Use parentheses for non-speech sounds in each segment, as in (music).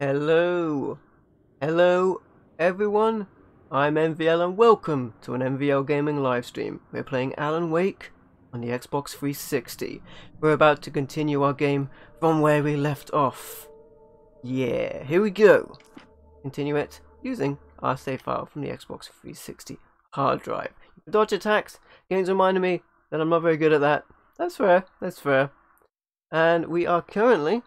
Hello, hello everyone. I'm MVL and welcome to an MVL gaming livestream. We're playing Alan Wake on the Xbox 360. We're about to continue our game from where we left off. Yeah, here we go. Continue it using our save file from the Xbox 360 hard drive. Dodge attacks. Games reminded me that I'm not very good at that. That's fair. That's fair. And we are currently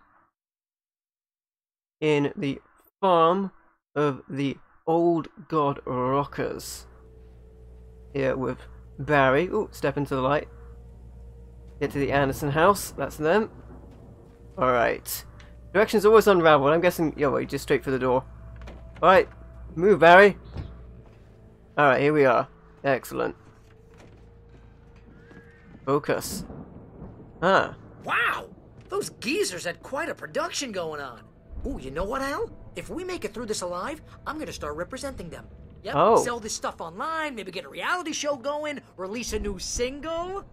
in the farm of the Old God Rockers. Here with Barry. Ooh, step into the light. Get to the Anderson house. That's them. Alright. Directions always unraveled. I'm guessing, yo, wait, just straight for the door. Alright. Move, Barry. Alright, here we are. Excellent. Focus. Ah. Wow! Those geezers had quite a production going on. Ooh, you know what, Al? If we make it through this alive, I'm gonna start representing them. Yep, Oh. sell this stuff online, maybe get a reality show going, release a new single.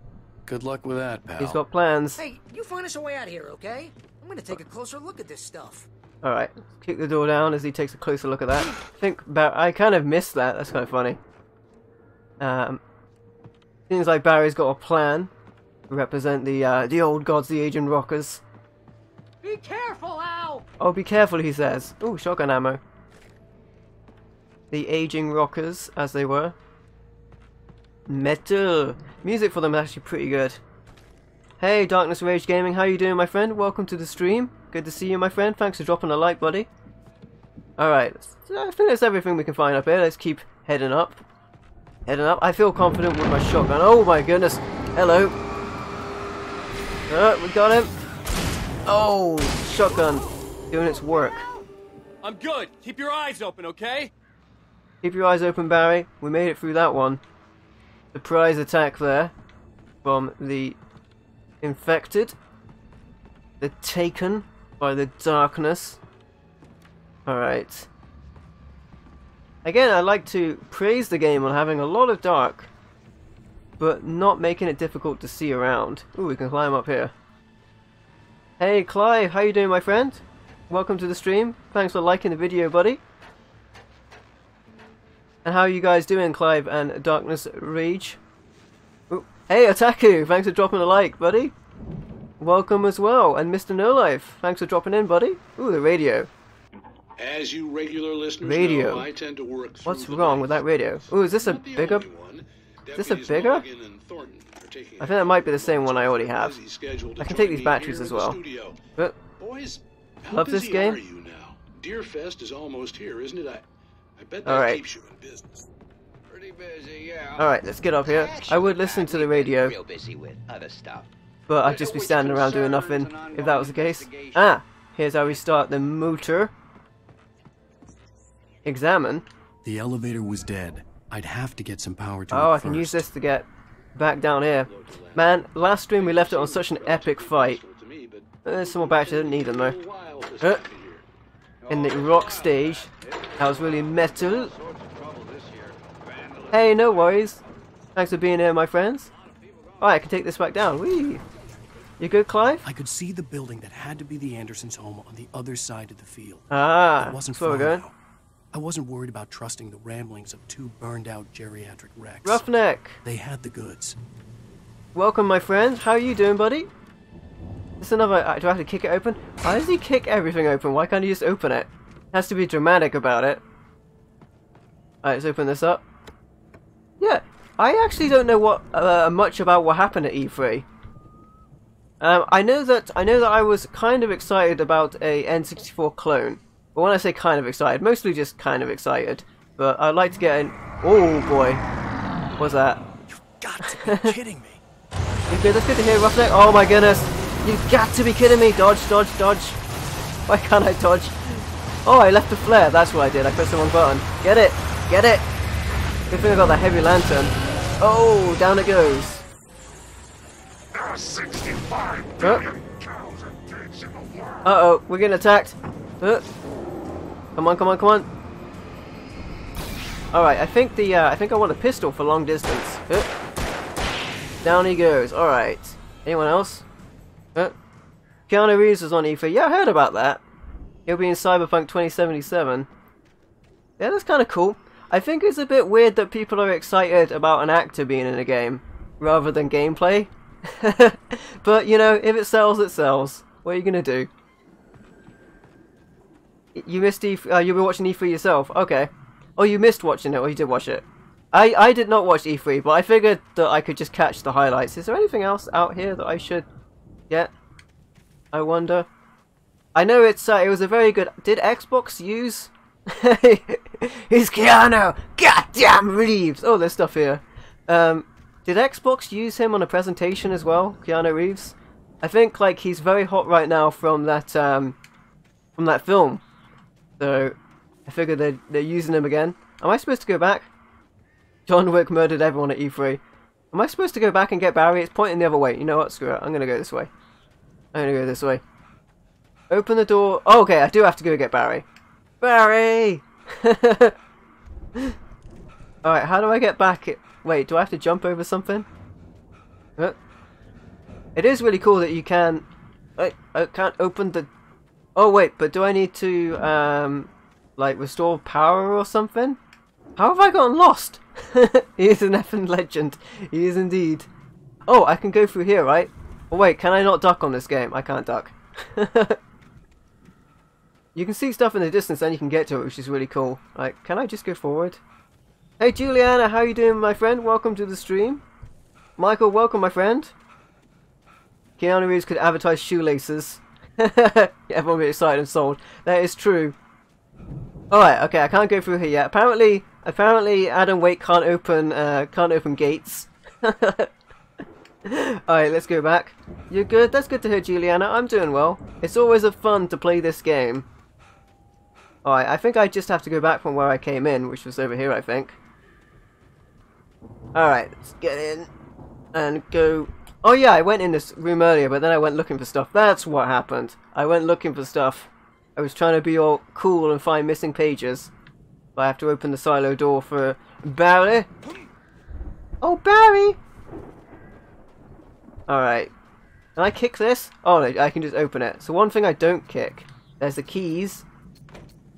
Good luck with that, pal. He's got plans. Hey, you find us a way out of here, okay? I'm gonna take a closer look at this stuff. Alright, kick the door down as he takes a closer look at that. I think Bar- I kind of missed that, that's kind of funny. Um, seems like Barry's got a plan to represent the uh, the old gods, the aging rockers. Be careful, Al! Oh, be careful, he says. Oh, shotgun ammo. The aging rockers, as they were. Metal. Music for them is actually pretty good. Hey, Darkness Rage Gaming, how you doing, my friend? Welcome to the stream. Good to see you, my friend. Thanks for dropping a like, buddy. Alright, I think that's everything we can find up here. Let's keep heading up. Heading up. I feel confident with my shotgun. Oh my goodness. Hello. Uh, we got him. Oh, shotgun. Doing its work. I'm good. Keep your eyes open, okay? Keep your eyes open, Barry. We made it through that one. Surprise attack there from the infected. The taken by the darkness. Alright. Again, I'd like to praise the game on having a lot of dark, but not making it difficult to see around. Ooh, we can climb up here. Hey, Clive, how you doing, my friend? Welcome to the stream. Thanks for liking the video, buddy. And how are you guys doing, Clive and Darkness Rage? Ooh. Hey, Otaku! Thanks for dropping a like, buddy. Welcome as well. And Mr. No Life, thanks for dropping in, buddy. Ooh, the radio. As you regular listeners Radio. know, I tend to work What's wrong with that radio? Ooh, is this a bigger... one. this a bigger? Mulligan and Thornton are taking I think that might be the same one I already have. busy schedule to I can take these batteries as well. But, Boys, how Love this game? are you now? Deerfest is almost here, isn't it? I, I bet that Alright. keeps you in business. Pretty busy, yeah. alright, let's get up here. I would listen to the radio, Real busy with other stuff. but I'd just be standing around doing nothing if that was the case. Ah! Here's how we start the motor. Examine. The elevator was dead. I'd have to get some power to Oh, it I can use this to get back down here. Man, last stream we left it on such an epic fight. To me, but There's some more batteries, I didn't need them though. a while this Uh. time of year. In the rock stage. That was really metal. Hey, no worries. Thanks for being here, my friends. Alright, I can take this back down. Whee! You good, Clive? I could see the building that had to be the Andersons' home on the other side of the field. Ah, It wasn't we're far going. now. I wasn't worried about trusting the ramblings of two burned-out geriatric wrecks. Roughneck, They had the goods. welcome, my friend. How are you doing, buddy? This another. Do I have to kick it open? Why does he kick everything open? Why can't he just open it? Has to be dramatic about it. Alright, let's open this up. Yeah, I actually don't know what uh, much about what happened at E3. Um, I know that I know that I was kind of excited about a N64 clone. But when I say kind of excited, mostly just kind of excited. But I'd like to get in. Oh boy, what's that? You've got to be (laughs) kidding me. You good? That's good to hear, Roughneck. Oh my goodness! You've got to be kidding me! Dodge, dodge, dodge! (laughs) Why can't I dodge? Oh, I left the flare. That's what I did. I pressed the wrong button. Get it! Get it! Good thing I got that heavy lantern. Oh, down it goes. Uh oh, we're getting attacked. Uh. Come on, come on, come on. Alright, I think the uh, I think I want a pistol for long distance. Uh. Down he goes. Alright. Anyone else? Uh. Keanu Reeves is on E3. Yeah, I heard about that. He'll be in Cyberpunk 2077. Yeah, that's kind of cool. I think it's a bit weird that people are excited about an actor being in a game rather than gameplay. (laughs) but you know, if it sells, it sells. What are you gonna do? You missed E. Uh, you were watching E3 yourself. Okay. Oh, you missed watching it, or you did watch it. I I did not watch E3, but I figured that I could just catch the highlights. Is there anything else out here that I should get? I wonder. I know it's uh, it was a very good. Did Xbox use? (laughs) He's Keanu. Goddamn Reeves. Oh, there's stuff here. Um, did Xbox use him on a presentation as well, Keanu Reeves? I think like he's very hot right now from that um, from that film. So I figured they're they're using him again. Am I supposed to go back? John Wick murdered everyone at E3. Am I supposed to go back and get Barry? It's pointing the other way. You know what? Screw it. I'm gonna go this way. I'm gonna go this way. Open the door. Oh, okay, I do have to go get Barry. Barry! (laughs) Alright, how do I get back? Wait, do I have to jump over something? It is really cool that you can... I, I can't open the... Oh wait, but do I need to, um, like, restore power or something? How have I gotten lost? (laughs) he is an effing legend. He is indeed. Oh, I can go through here, right? Oh wait, can I not duck on this game? I can't duck. (laughs) you can see stuff in the distance and you can get to it, which is really cool. Like, can I just go forward? Hey Juliana, how you doing my friend? Welcome to the stream. Michael, welcome my friend. Keanu Reeves could advertise shoelaces. (laughs) Everyone will be excited and sold. That is true. Alright, okay, I can't go through here yet. Apparently, apparently Adam Wake can't open, uh, can't open gates. (laughs) Alright, let's go back. You're good? That's good to hear, Juliana. I'm doing well. It's always a fun to play this game. Alright, I think I just have to go back from where I came in, which was over here, I think. Alright, let's get in and go... Oh yeah, I went in this room earlier, but then I went looking for stuff. That's what happened. I went looking for stuff. I was trying to be all cool and find missing pages. But I have to open the silo door for Barry. Oh, Barry! Alright. Can I kick this? Oh, I can just open it. So one thing I don't kick. There's the keys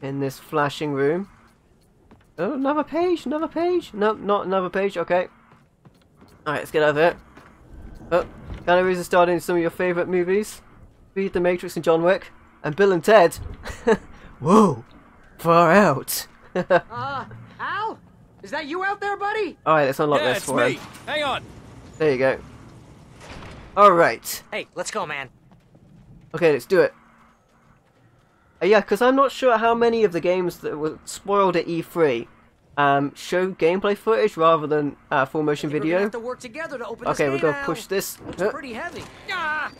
in this flashing room. Oh, another page, another page. No, not another page, okay. Alright, let's get out of here. Oh, Keanu Reeves is starting some of your favourite movies. Speed, The Matrix and John Wick. And Bill and Ted. (laughs) Whoa, far out. Uh, (laughs) Al? Is that you out there, buddy? Alright, let's unlock yeah, this it's for me. him. Hang on. There you go. Alright. Hey, let's go, man. Okay, let's do it. Uh, yeah, because I'm not sure how many of the games that were spoiled at E3 um, show gameplay footage rather than uh, full motion We're video. to work together to open Okay, we're gonna Al. push this. Looks Uh, pretty heavy. Ah!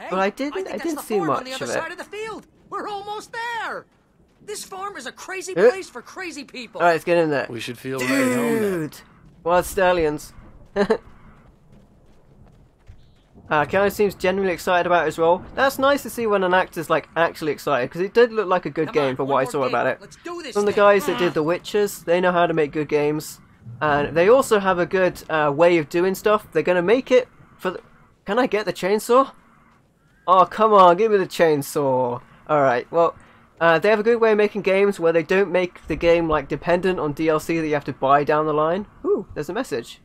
Hey, But I didn't- think I didn't see farm on the much other of it. side of the field. We're almost there. This farm is a crazy Uh. place for crazy people. Alright, let's get in there. We should feel right at home then. Dude! Wild Stallions. (laughs) Uh, Keanu seems genuinely excited about his role. That's nice to see when an actor's like actually excited because it did look like a good Come game on, for what I saw game. about it. Let's do this From the guys that did The Witchers, they know how to make good games, and they also have a good uh, way of doing stuff. They're gonna make it for. The... Can I get the chainsaw? Oh come on, give me the chainsaw. All right, well. Uh, they have a good way of making games where they don't make the game like dependent on DLC that you have to buy down the line. Ooh, there's a message.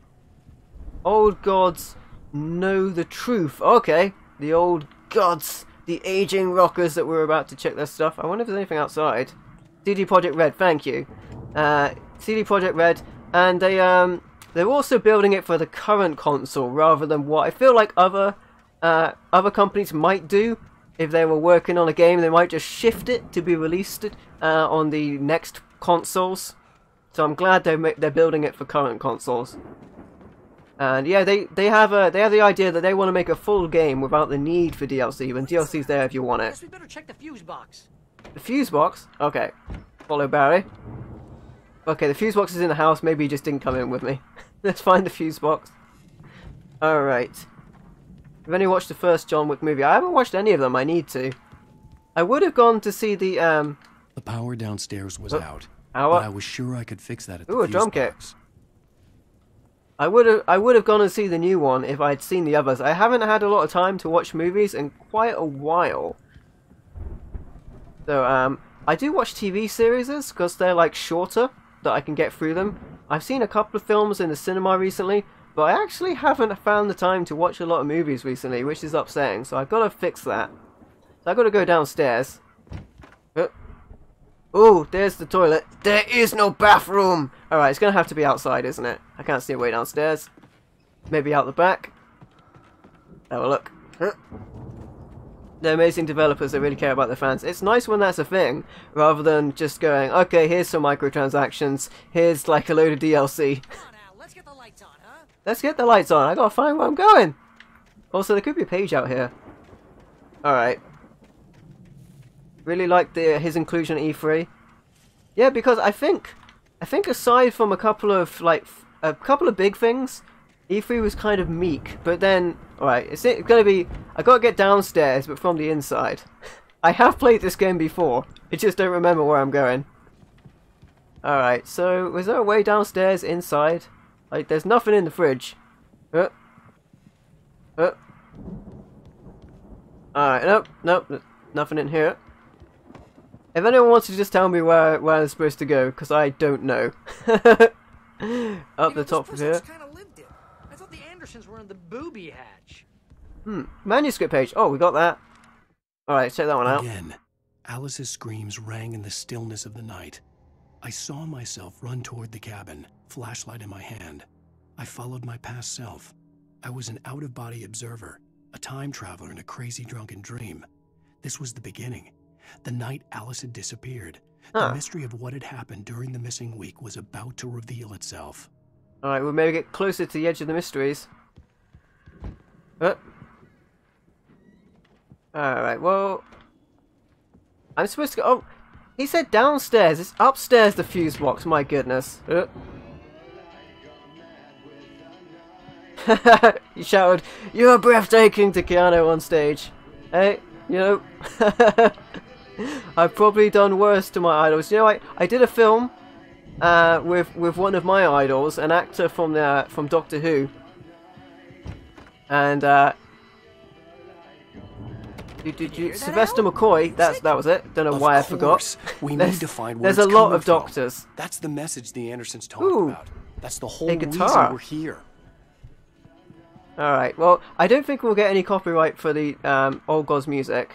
Old gods know the truth. Okay, the old gods, the aging rockers that were about to check their stuff. I wonder if there's anything outside. CD Projekt Red, thank you. Uh, CD Projekt Red, and they um they're also building it for the current console rather than what I feel like other uh, other companies might do if they were working on a game. They might just shift it to be released uh, on the next consoles. So I'm glad they're they're building it for current consoles. And yeah, they they have a they have the idea that they want to make a full game without the need for DLC. When DLC's there if you want it. Guess we better check the fuse box. The fuse box. Okay. Follow Barry. Okay, the fuse box is in the house. Maybe he just didn't come in with me. (laughs) Let's find the fuse box. Alright. I've only watched the first John Wick movie. I haven't watched any of them. I need to. I would have gone to see the, um... The power downstairs was Oh, out, Our... but I was sure I could fix that at the Ooh, a fuse drum kit. I would have I would have gone and see the new one if I'd seen the others. I haven't had a lot of time to watch movies in quite a while. So um, I do watch TV series because they're like shorter that I can get through them. I've seen a couple of films in the cinema recently, but I actually haven't found the time to watch a lot of movies recently, which is upsetting. So I've got to fix that. So I've got to go downstairs. Oh, there's the toilet. There is no bathroom! Alright, it's gonna have to be outside, isn't it? I can't see a way downstairs. Maybe out the back. Have a look. Huh. They're amazing developers, they really care about their fans. It's nice when that's a thing, rather than just going, okay, here's some microtransactions, here's like a load of DLC. (laughs) Let's get the lights on, huh? Let's get the lights on, I gotta find where I'm going! Also, there could be a page out here. Alright. Really like the his inclusion at E3. Yeah, because I think, I think aside from a couple of like a couple of big things, E3 was kind of meek. But then, all right, it's it gonna be. I gotta get downstairs, but from the inside. (laughs) I have played this game before. I just don't remember where I'm going. All right, so was there a way downstairs inside? Like, there's nothing in the fridge. Uh. Uh. Alright, nope, nope, nothing in here. If anyone wants to just tell me where, where I'm supposed to go, because I don't know. (laughs) Up You the know, top this of here. place kind of lived it. I thought the Andersons were in the booby hatch. Hmm, manuscript page. Oh, we got that. Alright, check that one out. Again, Alice's screams rang in the stillness of the night. I saw myself run toward the cabin, flashlight in my hand. I followed my past self. I was an out of body observer, a time traveler in a crazy drunken dream. This was the beginning. The night Alice had disappeared. Huh. The mystery of what had happened during the missing week was about to reveal itself. Alright, we'll maybe get closer to the edge of the mysteries. Uh. Alright, well... I'm supposed to go... Oh, he said downstairs. It's upstairs, the fuse box. My goodness. Uh. he (laughs) shouted, You're breathtaking to Keanu on stage. Hey, you know... (laughs) I've probably done worse to my idols. You know, I, I did a film uh, with with one of my idols, an actor from the from Doctor Who, and uh, do- do- do- hear that, Sylvester Al? McCoy. That's that was it. Don't know Of why I forgot. We need to find where There's it's a lot coming of from. doctors. That's the message the Andersons talked Ooh, about. That's the whole a reason guitar. we're here. All right. Well, I don't think we'll get any copyright for the um, Old Gods music.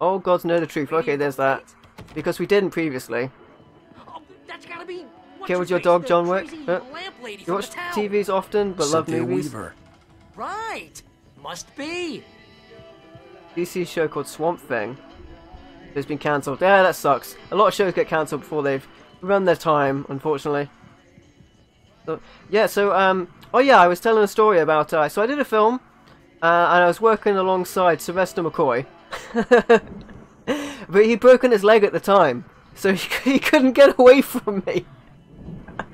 Old Gods know the truth. Okay, there's that. Because we didn't previously. Oh, that's gotta be. Killed her your dog, John Wick? Huh? You watch. TVs often, but love Cynthia movies. Weaver. Right. Must be. DC show called Swamp Thing It's been cancelled. Yeah, that sucks. A lot of shows get cancelled before they've run their time, unfortunately. So, yeah, so, um, oh yeah, I was telling a story about, uh, so I did a film, uh, and I was working alongside Sylvester McCoy. (laughs) but he'd broken his leg at the time, so he, (laughs) he couldn't get away from me.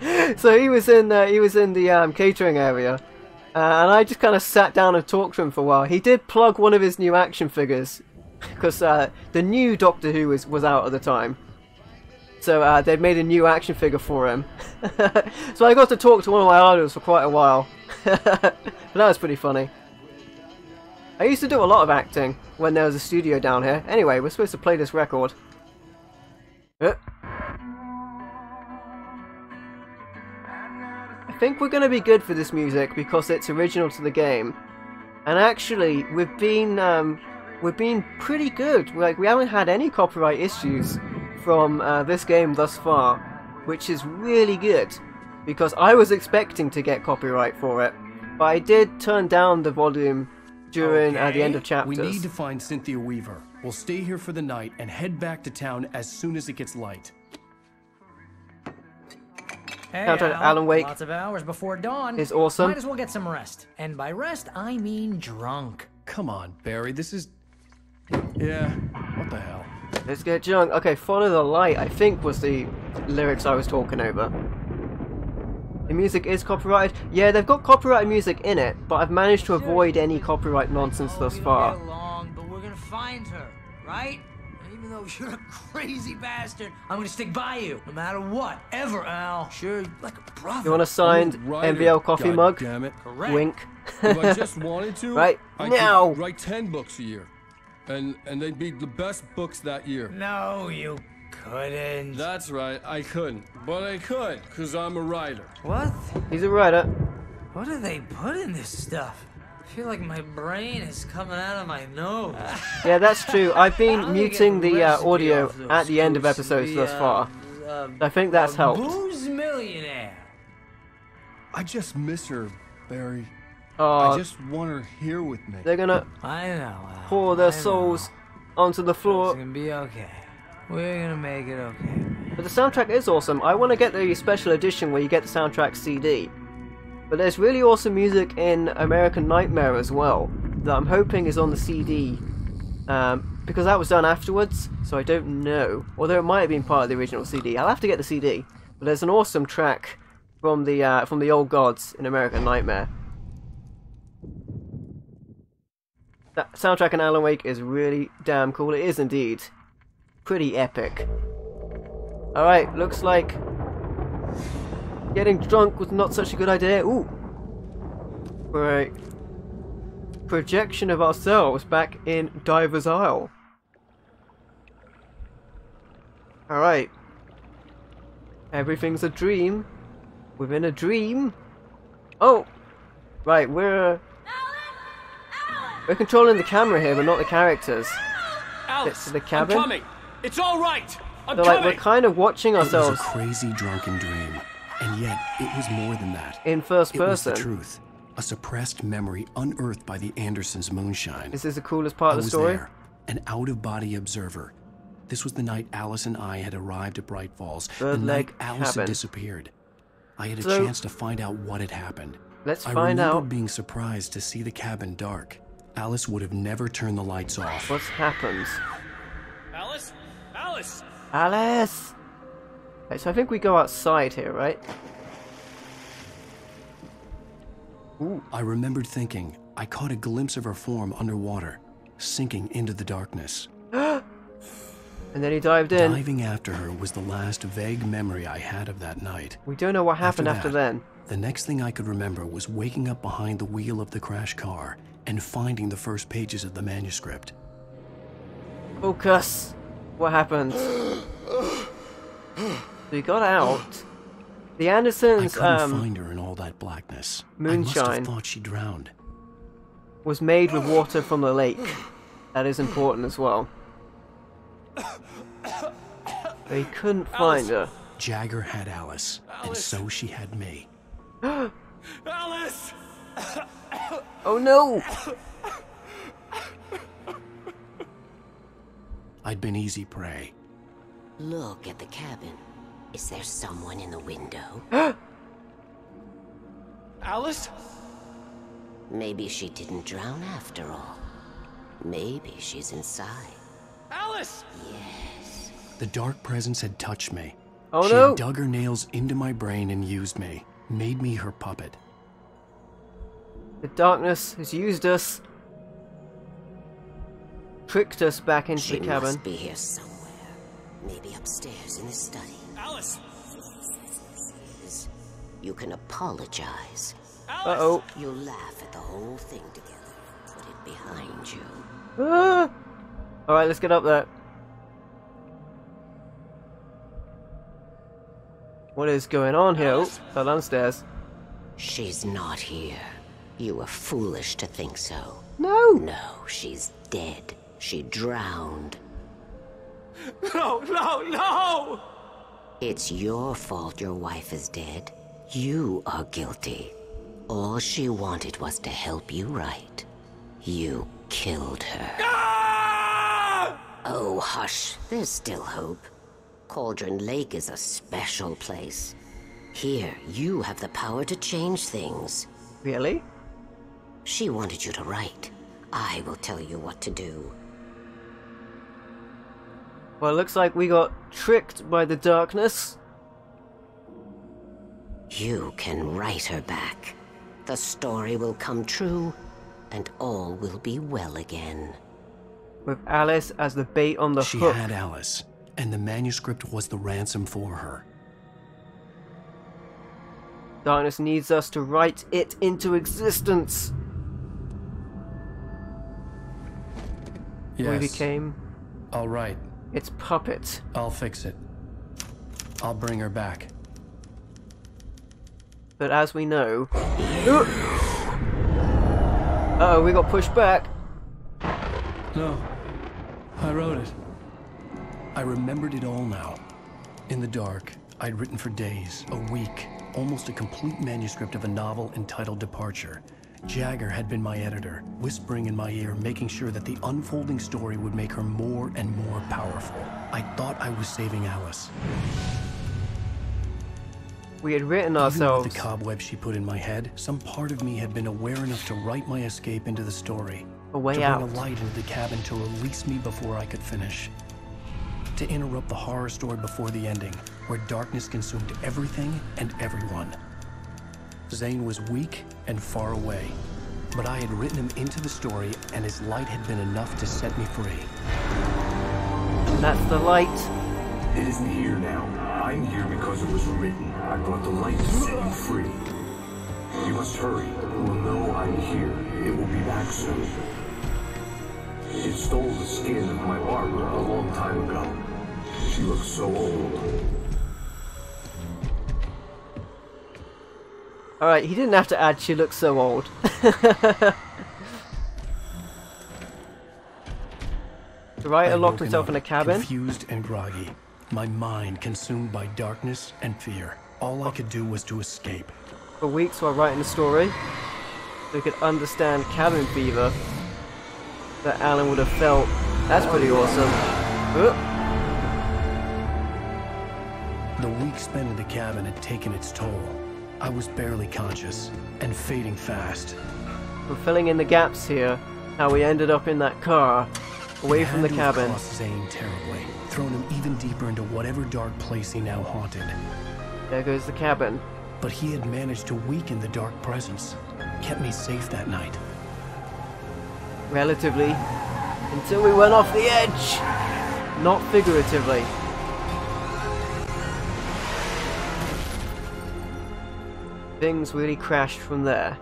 (laughs) so he was in, uh, he was in the, um, catering area. Uh, and I just kind of sat down and talked to him for a while. He did plug one of his new action figures because uh, the new Doctor Who was, was out at the time. So uh, they'd made a new action figure for him. so I got to talk to one of my idols for quite a while. but that was pretty funny. I used to do a lot of acting when there was a studio down here. Anyway, we're supposed to play this record. Uh. I think we're going to be good for this music because it's original to the game. And actually, we've been um, we've been pretty good. Like we haven't had any copyright issues from uh, this game thus far, which is really good. Because I was expecting to get copyright for it, but I did turn down the volume during uh, the end of chapters. We need to find Cynthia Weaver. We'll stay here for the night and head back to town as soon as it gets light. Hey, Counter Al, Alan Wake Lots of hours before dawn. is awesome. Might as well get some rest. And by rest, I mean drunk. Come on, Barry. This is. Yeah. What the hell? Let's get drunk. Okay, follow the light. I think was the lyrics I was talking over. The music is copyrighted. Yeah, they've got copyrighted music in it, but I've managed to avoid any copyright nonsense thus far. Get along, but we're gonna find her, right? And even though (laughs) you're a crazy bastard, I'm gonna stick by you, no matter what, ever, Al. Sure, like a brother. You want a signed Writer, MVL coffee God mug? Damn it. Correct. Wink. If I (laughs) just wanted to, Right I now. could write ten books a year. and and they'd be the best books that year. No, you couldn't. That's right, I couldn't, but I could, cause I'm a writer. What? He's a writer. What do they put in this stuff? I feel like my brain is coming out of my nose. Yeah, that's true. I've (laughs) been muting the uh, audio at the end of episodes The, thus uh, far. uh, I think that's uh, helped. Booze millionaire. I just miss her, Barry. Oh, I just want her here with me. they're gonna I know. Al, pour their I souls know. onto the floor. It's floor. gonna be okay. We're gonna make it okay. But the soundtrack is awesome. I want to get the special edition where you get the soundtrack CD. But there's really awesome music in American Nightmare as well that I'm hoping is on the CD. Um, because that was done afterwards, so I don't know. Although it might have been part of the original CD. I'll have to get the CD. But there's an awesome track from the uh, from the old gods in American Nightmare. That soundtrack in Alan Wake is really damn cool. It is indeed pretty epic. Alright, looks like getting drunk was not such a good idea. Ooh! Right. projection of ourselves back in Diver's Isle. Alright. Everything's a dream. Within a dream. Oh! Right, we're... Uh, we're controlling the camera here, but not the characters. Alice, to the cabin? I'm coming. It's all right. I'm So like, we're kind of watching ourselves. It was a crazy drunken dream, and yet it was more than that. in first person. It was the truth, a suppressed memory unearthed by the Andersons' moonshine. This is the coolest part I of the was story. there, an out-of-body observer. This was the night Alice and I had arrived at Bright Falls, the Bird night Alice Cabin. had disappeared. I had a So- chance to find out what had happened. Let's I find remember out being surprised to see the cabin dark. Alice would have never turned the lights off. what's happened. Alice, Alice. Alice! Okay, so I think we go outside here, right? Ooh. I remembered thinking I caught a glimpse of her form underwater, sinking into the darkness. (gasps) And then he dived in. Diving after her was the last vague memory I had of that night. We don't know what happened after, that, then. The next thing I could remember was waking up behind the wheel of the crash car and finding the first pages of the manuscript. Focus! What happened? we got out. The Andersons. I Andersons couldn't um, find her in all that blackness. Moonshine. I Moonshine. must have thought she drowned. was made with water from the lake. That is important as well. They couldn't find her. Jagger had Alice, and so she had me. (gasps) Alice. Oh no! I'd been easy prey. Look at the cabin. Is there someone in the window? (gasps) Alice. Maybe she didn't drown after all. Maybe she's inside. Alice. Yes. The dark presence had touched me. Oh she no! had dug her nails into my brain and used me, made me her puppet. The darkness has used us. Tricked us back into She the cabin. must be here somewhere. Maybe upstairs in the study. Alice. Is- You can apologize. Alice. Uh oh. You'll laugh at the whole thing together. Put it behind you. Ah! Alright, let's get up there. What is going on here? Oh, fell downstairs. She's not here. You were foolish to think so. No! No, she's dead. She drowned. No, no, no. It's your fault your wife is dead. You are guilty. All she wanted was to help you right. You killed her. Ah! Oh, hush. There's still hope. Cauldron Lake is a special place. Here, you have the power to change things. Really? She wanted you to write. I will tell you what to do. Well, it looks like we got tricked by the darkness. You can write her back. The story will come true, and all will be well again. With Alice as the bait on the She hook. had Alice, and the manuscript was the ransom for her. Darkness needs us to write it into existence. Yes. We Yes. became All right. Its puppets. I'll fix it. I'll bring her back. But as we know... (gasps) Uh oh, we got pushed back. No. I wrote it. I remembered it all now. In the dark, I'd written for days, a week, almost a complete manuscript of a novel entitled Departure. Jagger had been my editor, whispering in my ear, making sure that the unfolding story would make her more and more powerful. I thought I was saving Alice. We had written Even ourselves. with the cobweb she put in my head, some part of me had been aware enough to write my escape into the story. A way to out. bring a light into the cabin to release me before I could finish. To interrupt the horror story before the ending, where darkness consumed everything and everyone. Zane was weak and far away, but I had written him into the story, and his light had been enough to set me free. That's the light. It isn't here now. I'm here because it was written. I brought the light to set you free. You must hurry. It will know I'm here. It will be back soon. It stole the skin of my Barbara a long time ago. She looks so old. Alright, he didn't have to add she looks so old. (laughs) the writer locked himself up, in a cabin. Confused and groggy. My mind consumed by darkness and fear. All I could do was to escape. for weeks while writing the story. So we could understand cabin fever that Alan would have felt. That's pretty awesome. The week spent in the cabin had taken its toll. I was barely conscious and fading fast. we're filling in the gaps here. How we ended up in that car, away from the cabin. Zane terribly, thrown him even deeper into whatever dark place he now haunted. There goes the cabin. But he had managed to weaken the dark presence, kept me safe that night. Relatively. Until we went off the edge. Not figuratively. Things really crashed from there.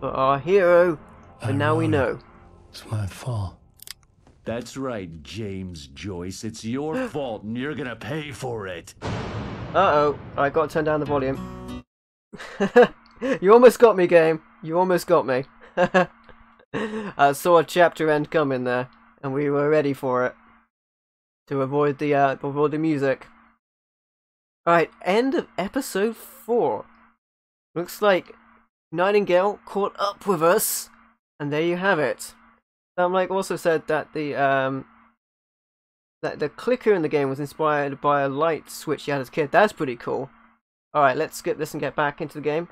But our hero, and now we know. It's my fault. That's right, James Joyce. It's your (gasps) fault, and you're gonna pay for it. Uh oh, I got to turn down the volume. (laughs) you almost got me, game. You almost got me. (laughs) I saw a chapter end coming there, and we were ready for it to avoid the uh, avoid the music. Right, end of episode four. Looks like Nightingale caught up with us, and there you have it. Lake also said that the um that the clicker in the game was inspired by a light switch he had as a kid. That's pretty cool. Alright, let's skip this and get back into the game.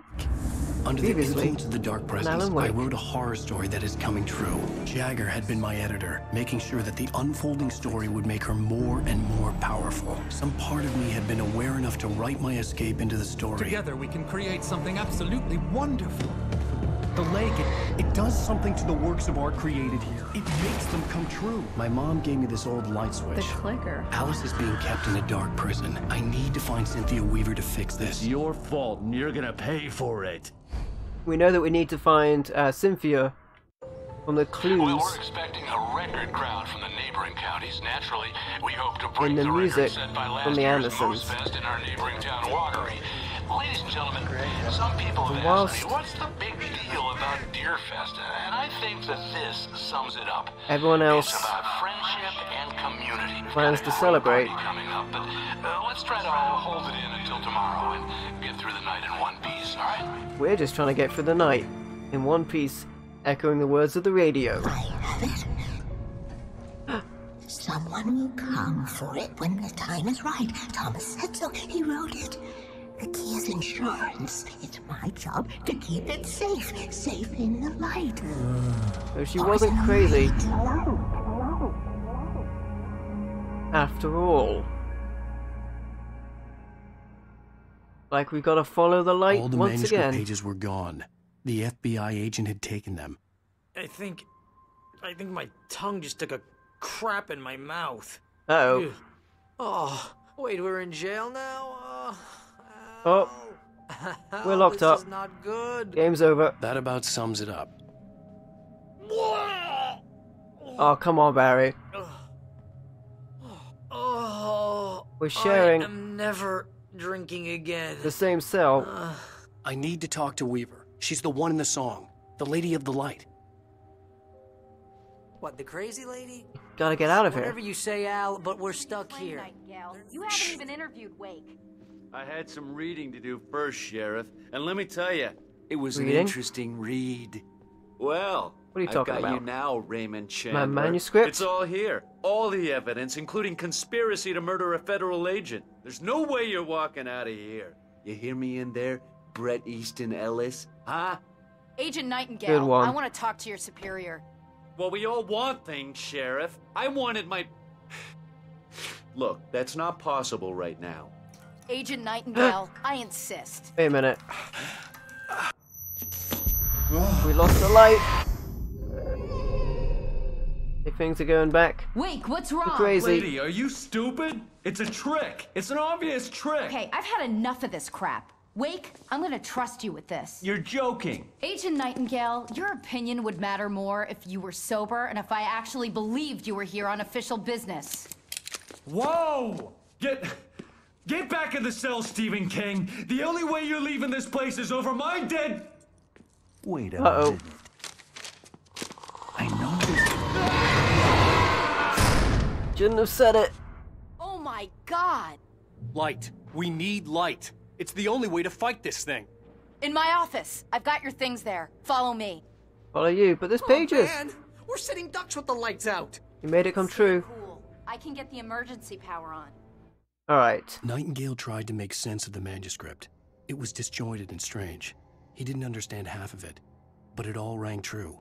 Under the influence of the dark presence, I wrote a horror story that is coming true. Jagger had been my editor, making sure that the unfolding story would make her more and more powerful. Some part of me had been aware enough to write my escape into the story. Together we can create something absolutely wonderful. The lake, it, it does something to the works of art created here. It makes them come true. My mom gave me this old light switch. The clicker. Alice is being kept in a dark prison. I need to find Cynthia Weaver to fix this. It's your fault, and you're gonna pay for it. We know that we need to find uh, Cynthia from the clues Well, we're expecting a record crowd from the neighboring counties. Naturally, we hope to break in the record music set by last from the year's Andersons. Moosefest in our neighboring town, Watery. Ladies and gentlemen, some people have Whilst- asked me, what's the big deal about Deerfest? And I think that this sums it up. Everyone else It's about friendship and community. We've plans got to celebrate. coming up, but uh, let's try to hold it in until tomorrow and get through the night in one piece, all right? We're just trying to get through the night in one piece, echoing the words of the radio. Someone will come for it when the time is right. Thomas said so. He wrote it. The key is insurance. It's my job to keep it safe. Safe in the light. So she wasn't crazy after all. Like we gotta follow the light All the once manuscript again. pages were gone. The FBI agent had taken them. I think. I think my tongue just took a crap in my mouth. Uh oh. Ugh. Oh, wait, we're in jail now? Oh, Oh, (laughs) we're locked this up. is not good. Game's over. That about sums it up. Oh, come on, Barry. Oh, We're sharing I am never drinking again. the same cell. I need to talk to Weaver. She's the one in the song, the Lady of the Light. What, the crazy lady? Gotta get out of here. Whatever you say, Al, but we're stuck here. Nightingale. You haven't even interviewed Wake. I had some reading to do first, Sheriff, and let me tell you, it was Reading? an interesting read. Well, What are you I've talking got you now, Raymond Chandler. My manuscript? It's all here. All the evidence, including conspiracy to murder a federal agent. There's no way you're walking out of here. You hear me in there, Bret Easton Ellis? Huh? Agent Good Nightingale, one. I want to talk to your superior. Well, we all want things, Sheriff. I wanted my. (sighs) Look, that's not possible right now. Agent Nightingale, (gasps) I insist. Wait a minute. we lost the light. If things are going back. Wake, what's wrong? crazy. Lady, are you stupid? It's a trick. It's an obvious trick. Okay, I've had enough of this crap. Wake, I'm gonna trust you with this. You're joking. Agent Nightingale, your opinion would matter more if you were sober and if I actually believed you were here on official business. Whoa! Get. Get back in the cell, Stephen King. The only way you're leaving this place is over my dead. Wait a Uh oh. minute. I know this. Shouldn't have said it. Oh my god! Light. We need light. It's the only way to fight this thing. In my office. I've got your things there. Follow me. Follow you, but there's Oh, pages. man, we're sitting ducks with the lights out. You made it come true. Cool. I can get the emergency power on. Alright. Nightingale tried to make sense of the manuscript. It was disjointed and strange. He didn't understand half of it, but it all rang true.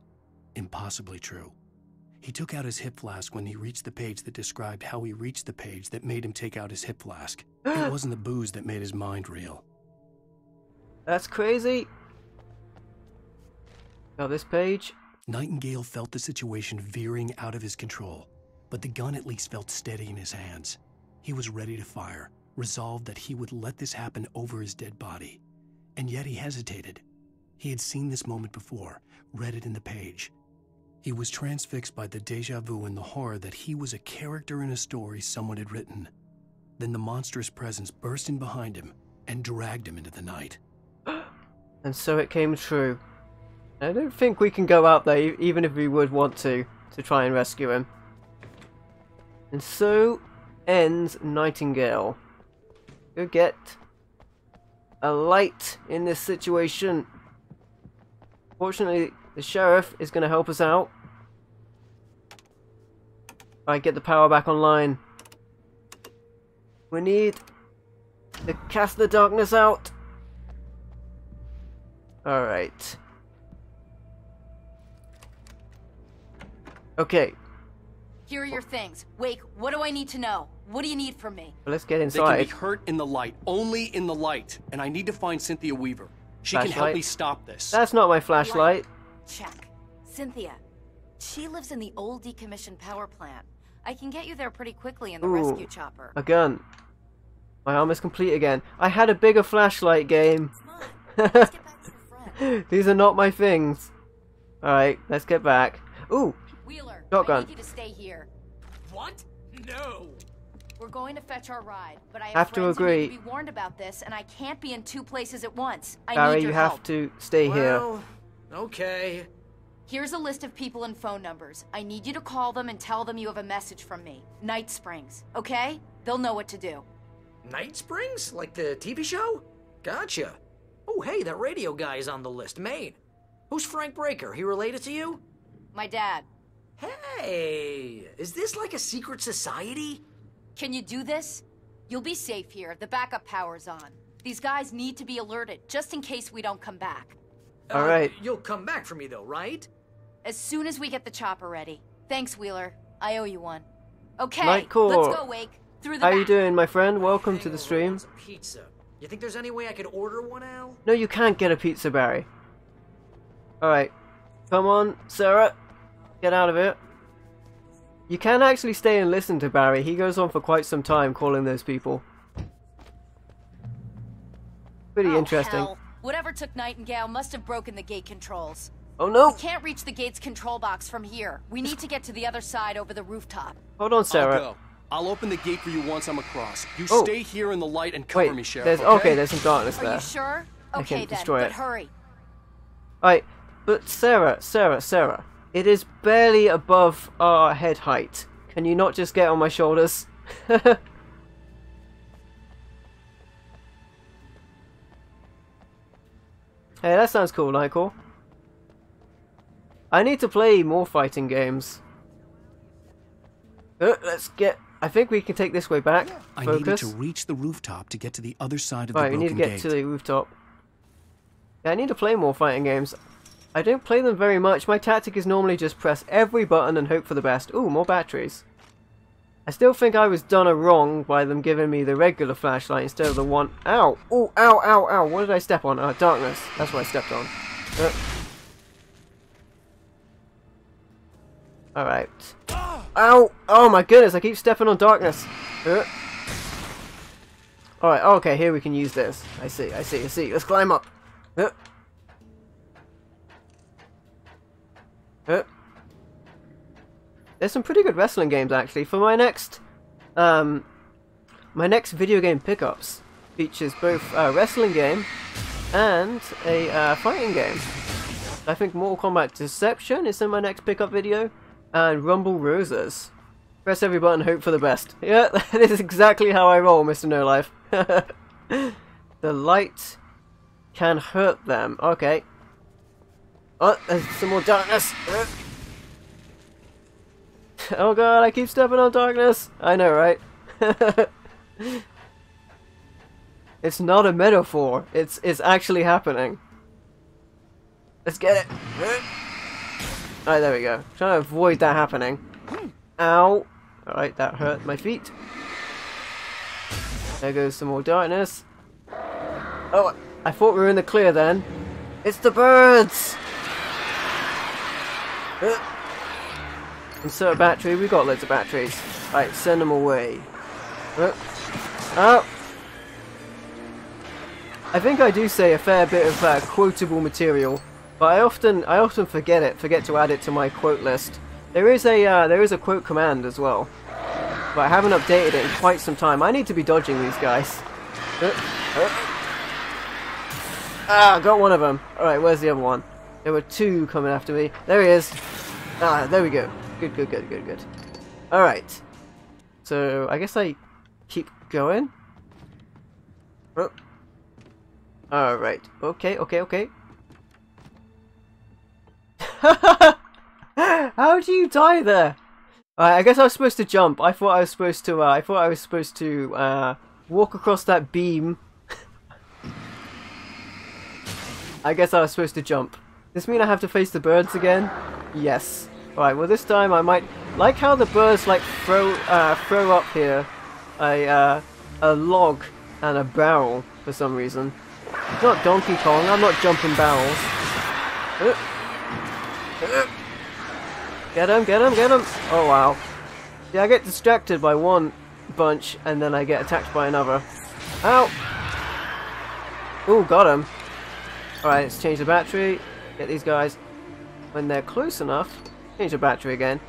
Impossibly true. He took out his hip flask when he reached the page that described how he reached the page that made him take out his hip flask. it (gasps) wasn't the booze that made his mind reel. That's crazy. Got this page. Nightingale felt the situation veering out of his control, but the gun at least felt steady in his hands. He was ready to fire, resolved that he would let this happen over his dead body. And yet he hesitated. He had seen this moment before, read it in the page. He was transfixed by the deja vu and the horror that he was a character in a story someone had written. Then the monstrous presence burst in behind him and dragged him into the night. (gasps) And so it came true. I don't think we can go out there, even if we would want to, to try and rescue him. And so ends Nightingale. Go get a light in this situation. Fortunately, the sheriff is going to help us out. I get the power back online. We need to cast the darkness out. Alright. Okay, Here are your things. Wake, what do I need to know? What do you need from me? let's get inside. They can be hurt in the light, only in the light, and I need to find Cynthia Weaver. She can help me stop this. That's not my flashlight. Check. Cynthia. She lives in the old decommissioned power plant. I can get you there pretty quickly in the Ooh, rescue chopper. A gun. My arm is complete again. I had a bigger flashlight game. (laughs) These are not my things. Alright, let's get back. Ooh, Wheeler, Shotgun. I need you to stay here. What? No. We're going to fetch our ride, but I have, Have to friends who need to be warned about this, and I can't be in two places at once. I Barry, need your you have to stay here. Well, okay. Here's a list of people and phone numbers. I need you to call them and tell them you have a message from me. Night Springs, okay? They'll know what to do. Night Springs? Like the TV show? Gotcha. Oh, hey, that radio guy is on the list. Maine. Who's Frank Breaker? He related to you? My dad. Hey, is this like a secret society? Can you do this? You'll be safe here. The backup power's on. These guys need to be alerted, just in case we don't come back. All uh, right. You'll come back for me, though, right? As soon as we get the chopper ready. Thanks, Wheeler. I owe you one. Okay, Night Court. let's go, Wake. Through the How back. you doing, my friend? Welcome to the stream. Pizza. You think there's any way I could order one, Al? No, you can't get a pizza, Barry. Alright. Come on, Sarah. Get out of it. You can actually stay and listen to Barry. He goes on for quite some time calling those people. Pretty Oh, interesting. hell. Whatever took Nightingale must have broken the gate controls. Oh no! We can't reach the gate's control box from here. We need to get to the other side over the rooftop. Hold on, I'll Sarah. go. I'll open the gate for you once I'm across. You Oh. stay here in the light and cover Wait, me, Sheriff. there's okay. There's some darkness there. Are you sure? I Okay can then, destroy but it. hurry. Alright, but Sarah, Sarah, Sarah, it is barely above our head height. Can you not just get on my shoulders? (laughs) hey, that sounds cool, Nightcore. I need to play more fighting games. Uh, let's get. I think we can take this way back. I needed to reach the rooftop to get to the other side of Right, the we need to get gate. to the rooftop. Yeah, I need to play more fighting games. I don't play them very much. My tactic is normally just press every button and hope for the best. Ooh, more batteries. I still think I was done a wrong by them giving me the regular flashlight instead of the one. Ow! Ooh, ow, ow, ow! What did I step on? Uh, darkness. That's what I stepped on. Uh. Alright. Ow! Oh my goodness, I keep stepping on darkness. Uh. Alright, okay, here we can use this. I see, I see, I see. Let's climb up. Uh. There's some pretty good wrestling games actually. For my next, um, my next video game pickups features both a wrestling game and a uh, fighting game. I think Mortal Kombat Deception is in my next pickup video, and Rumble Roses. Press every button, hope for the best. (laughs) Yeah, (laughs) that is exactly how I roll, Mr. No Life. (laughs) the light can hurt them. Okay. Oh, there's some more darkness. Uh. Oh god, I keep stepping on darkness. I know, right? (laughs) it's not a metaphor. It's it's actually happening. Let's get it. Alright, there we go. Trying to avoid that happening. Ow. Alright, that hurt my feet. There goes some more darkness. Oh, I thought we were in the clear then. It's the birds! Uh. Insert battery. We've got loads of batteries. Right, send them away. Uh. Oh! I think I do say a fair bit of uh, quotable material, but I often I often forget it. Forget to add it to my quote list. There is a uh, there is a quote command as well, but I haven't updated it in quite some time. I need to be dodging these guys. Uh, uh. Ah, got one of them. All right, where's the other one? There were two coming after me. There he is. Ah, there we go. Good, good, good, good, good. All right. So I guess I keep going. Oh. All right. Okay. Okay. Okay. (laughs) How do you die there? Alright, I guess I was supposed to jump. I thought I was supposed to. Uh, I thought I was supposed to uh, walk across that beam. (laughs) I guess I was supposed to jump. This mean I have to face the birds again? Yes. Alright, well this time I might... Like how the birds like throw uh, throw up here a, uh, a log and a barrel for some reason. It's not Donkey Kong, I'm not jumping barrels. Uh, uh. Get him, get him, get him! Oh wow. Yeah, I get distracted by one bunch and then I get attacked by another. Ow! Ooh, got him. Alright, let's change the battery. Get these guys when they're close enough. Change the battery again.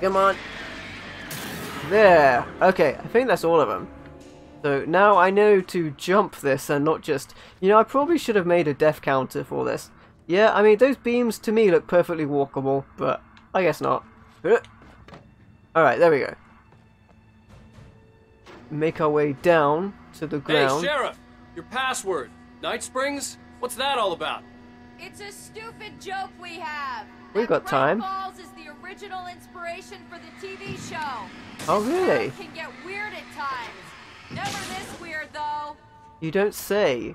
Come on. There. Okay, I think that's all of them. So now I know to jump this and not just... You know, I probably should have made a death counter for this. Yeah, I mean, those beams to me look perfectly walkable, but I guess not. Alright, there we go. Make our way down to the ground. Hey, Sheriff! Your password. Night Springs? What's that all about? It's a stupid joke we have. We've got time. Falls is the original inspiration for the TV show. Oh, really? Can get weird at times. Never this weird though. You don't say.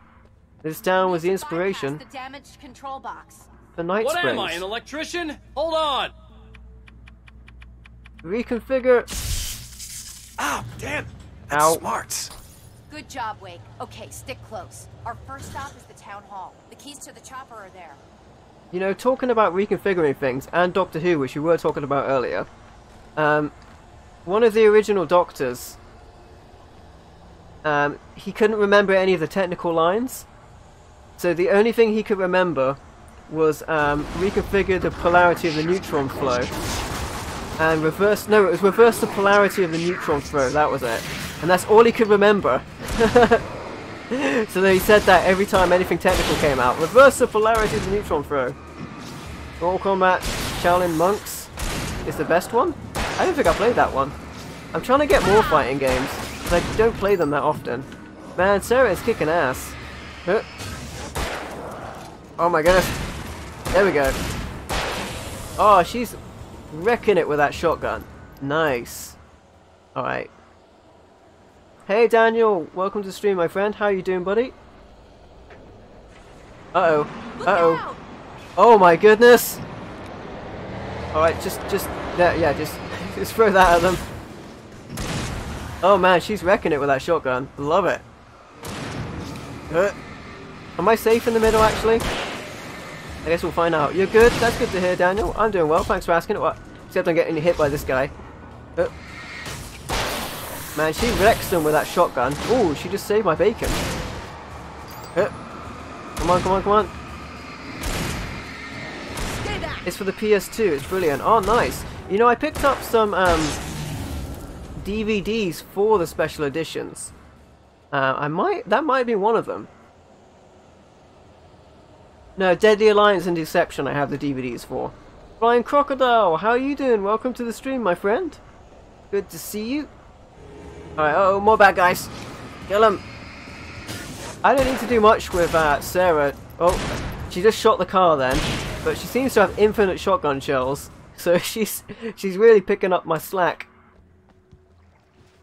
This town was the inspiration The damaged control box. for Night what Springs. am I, an electrician? Hold on! Reconfigure. Ah, damn! Ow. Smarts. Good job, Wake. Okay, stick close. Our first stop is the town hall. The keys to the chopper are there. You know, talking about reconfiguring things, and Doctor Who, which we were talking about earlier, um, one of the original Doctors, um, he couldn't remember any of the technical lines, so the only thing he could remember was um, reconfigure the polarity of the neutron flow and reverse. No, it was reverse the polarity of the neutron flow. That was it, and that's all he could remember. (laughs) so they said that every time anything technical came out. Reverse the polarity of the neutron throw. Mortal Kombat Shaolin Monks is the best one. I don't think I played that one. I'm trying to get more fighting games, because I don't play them that often. Man, Sarah is kicking ass. Huh. Oh my goodness. There we go. Oh, she's wrecking it with that shotgun. Nice. Alright. Hey Daniel, welcome to the stream my friend. How are you doing buddy? Uh-oh. Uh-oh. Oh my goodness! Alright, just, just, yeah, yeah, just, (laughs) just throw that at them. Oh man, she's wrecking it with that shotgun. Love it. Uh, am I safe in the middle actually? I guess we'll find out. You're good? That's good to hear, Daniel. I'm doing well, thanks for asking. What? Except I'm getting hit by this guy. Uh, man, she wrecks them with that shotgun. Oh, she just saved my bacon. Come on, come on, come on. It's for the PS2. It's brilliant. Oh, nice. You know, I picked up some um, DVDs for the special editions. Uh, I might. That might be one of them. No, Deadly Alliance and Deception. I have the DVDs for. Flying Crocodile, how are you doing? Welcome to the stream, my friend. Good to see you. Alright, oh, more bad guys. Kill them. I don't need to do much with uh, Sarah. Oh, she just shot the car then. But she seems to have infinite shotgun shells. (laughs) So she's she's really picking up my slack.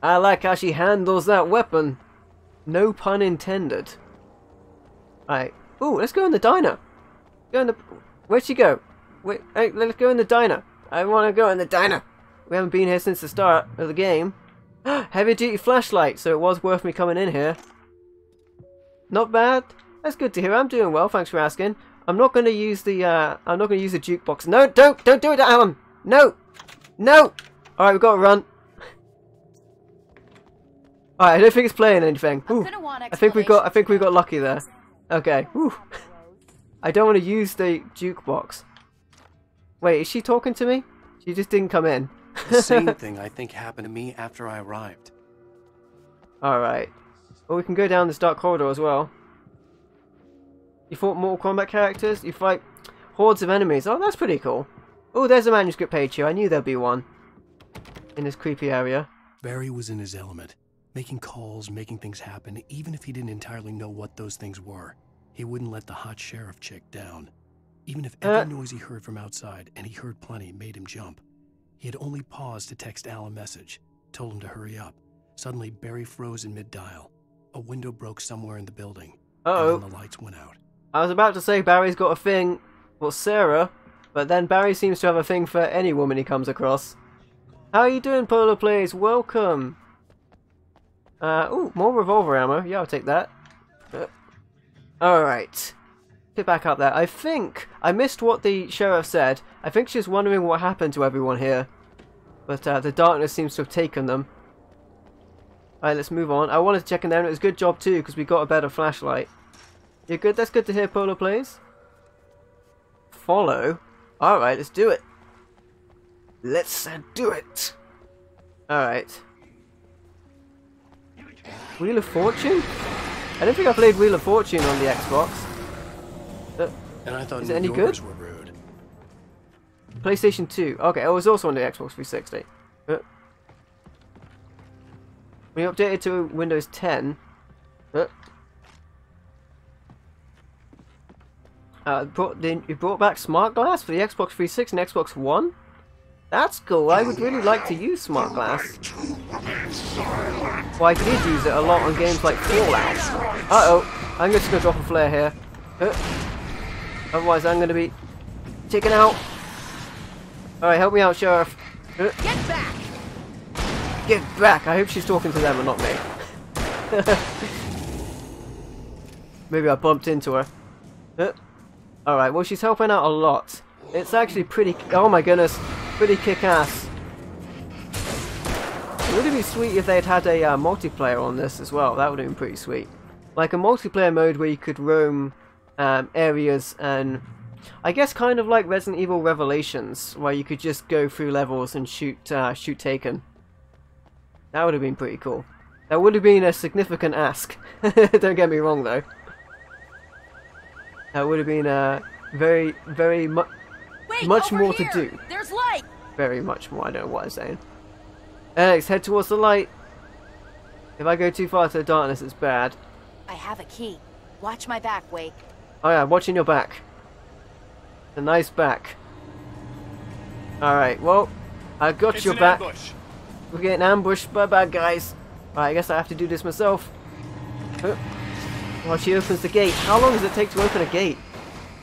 I like how she handles that weapon. No pun intended. Alright. Ooh, let's go in the diner. Go in the... Where'd she go? Wait, hey, let's go in the diner. I want to go in the diner. We haven't been here since the start of the game. (gasps) Heavy duty flashlight, so it was worth me coming in here. Not bad. That's good to hear. I'm doing well, thanks for asking. I'm not going to use the, uh, I'm not going to use the jukebox. No, don't, don't do it, Alan! No! No! Alright, we've got to run. (laughs) Alright, I don't think it's playing anything. Ooh, I think we got, I think we got lucky there. Okay. Whew. (laughs) I don't want to use the jukebox. Wait, is she talking to me? She just didn't come in. The same (laughs) thing I think happened to me after I arrived. Alright. Well, we can go down this dark corridor as well. You fought Mortal Kombat characters? You fight hordes of enemies. Oh, that's pretty cool. Oh, there's a manuscript page here. I knew there'd be one. In this creepy area. Barry was in his element, making calls, making things happen, even if he didn't entirely know what those things were. He wouldn't let the hot sheriff chick down. Even if every Uh. noise he heard from outside, and he heard plenty, made him jump. He had only paused to text Al a message, told him to hurry up. Suddenly, Barry froze in mid-dial. A window broke somewhere in the building, Uh-oh. and the lights went out. I was about to say Barry's got a thing for Sarah, but then Barry seems to have a thing for any woman he comes across. How are you doing, Polar Plays? Welcome. Uh, ooh, more revolver ammo. Yeah, I'll take that. Uh, Alright. Get back up there. I think I missed what the sheriff said. I think she's wondering what happened to everyone here. But uh, the darkness seems to have taken them. Alright, let's move on. I wanted to check in there, and it was a good job too, because we got a better flashlight. You're good? That's good to hear, Polar Plays. Follow? Alright, let's do it. Let's uh, do it. Alright. Wheel of Fortune? I don't think I played Wheel of Fortune on the Xbox. And I thought is it any good? Were rude. PlayStation 2. Okay, it was also on the Xbox 360. Uh, when you updated to Windows 10, uh, uh, brought the, you brought back Smart Glass for the Xbox 360 and Xbox One? That's cool. I would really like to use Smart Glass. Well, I did use it a lot on games like Fallout. Uh-oh. I'm just going to drop a flare here. Uh, otherwise, I'm going to be taken out. Alright, help me out, Sheriff. Get back! Get back! I hope she's talking to them and not me. (laughs) Maybe I bumped into her. Uh, Alright, well she's helping out a lot. It's actually pretty... Oh my goodness. Pretty kick-ass. It would have been sweet if they'd had a uh, multiplayer on this as well. That would have been pretty sweet. Like a multiplayer mode where you could roam um, areas and I guess kind of like Resident Evil Revelations, where you could just go through levels and shoot uh, shoot Taken. That would have been pretty cool. That would have been a significant ask. (laughs) Don't get me wrong though. That would have been uh, very, very mu Wait, much more here. to do. There's light. Very much more. I don't know what I'm saying. Alex, head towards the light. If I go too far to the darkness, it's bad. I have a key. Watch my back, Wake. Oh yeah, watching your back. A nice back. Alright, well, I got It's your back. ambush. We're getting ambushed by bad guys. Right, I guess I have to do this myself. Oh. She opens the gate. How long does it take to open a gate?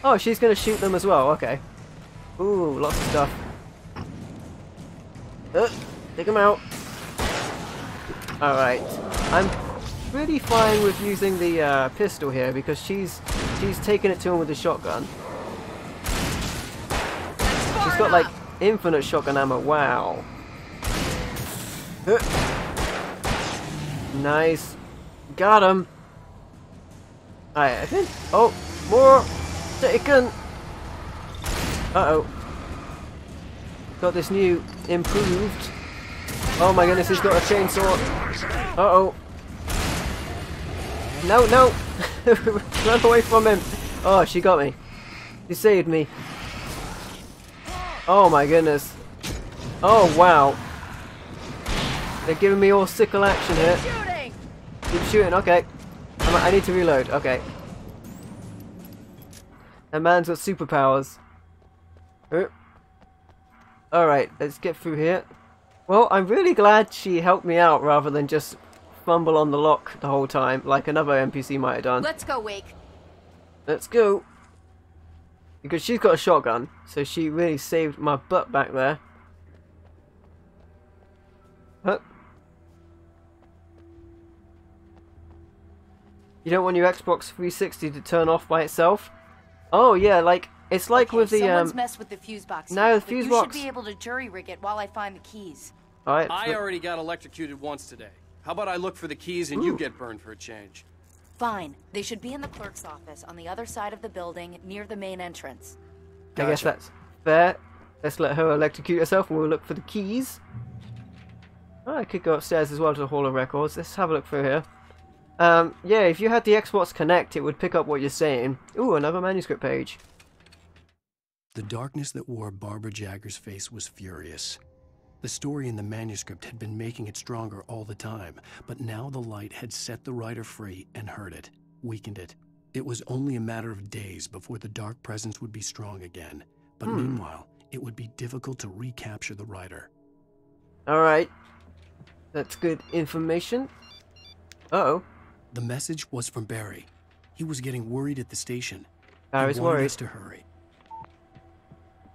Oh, she's gonna shoot them as well, okay. Ooh, lots of stuff. Uh, take them out. Alright. I'm pretty fine with using the uh, pistol here because she's she's taking it to him with the shotgun. She's got like infinite shotgun ammo. Wow. Nice. Got him. Alright, I think. Oh, more taken. Uh oh. Got this new improved. Oh my goodness, he's got a chainsaw. Uh oh. No, no! (laughs) Run away from him! Oh, she got me. She saved me. Oh my goodness. Oh wow. They're giving me all sickle action here. Keep shooting, okay. I need to reload, okay. That man's got superpowers. Oh. Alright, let's get through here. Well, I'm really glad she helped me out rather than just fumble on the lock the whole time, like another NPC might have done. Let's go, Wake. Let's go. Because she's got a shotgun, so she really saved my butt back there. Huh? You don't want your Xbox 360 to turn off by itself? Oh yeah, like it's like okay, with the someone's um. messed with the fuse box. no, the but fuse you box. should be able to jury rig it while I find the keys. All right. I already got electrocuted once today. How about I look for the keys and you get burned for a change? Fine. They should be in the clerk's office on the other side of the building near the main entrance. I guess that's fair. Let's let her electrocute herself and we'll look for the keys. Oh, I could go upstairs as well to the Hall of Records. Let's have a look through here. Um, yeah, if you had the Xbox Kinect, it would pick up what you're saying. Ooh, another manuscript page. The darkness that wore Barbara Jagger's face was furious. The story in the manuscript had been making it stronger all the time, but now the light had set the writer free and hurt it, weakened it. It was only a matter of days before the dark presence would be strong again, but Hmm. meanwhile, it would be difficult to recapture the writer. Alright. That's good information. Uh oh. The message was from Barry. He was getting worried at the station. Barry's worried. to hurry.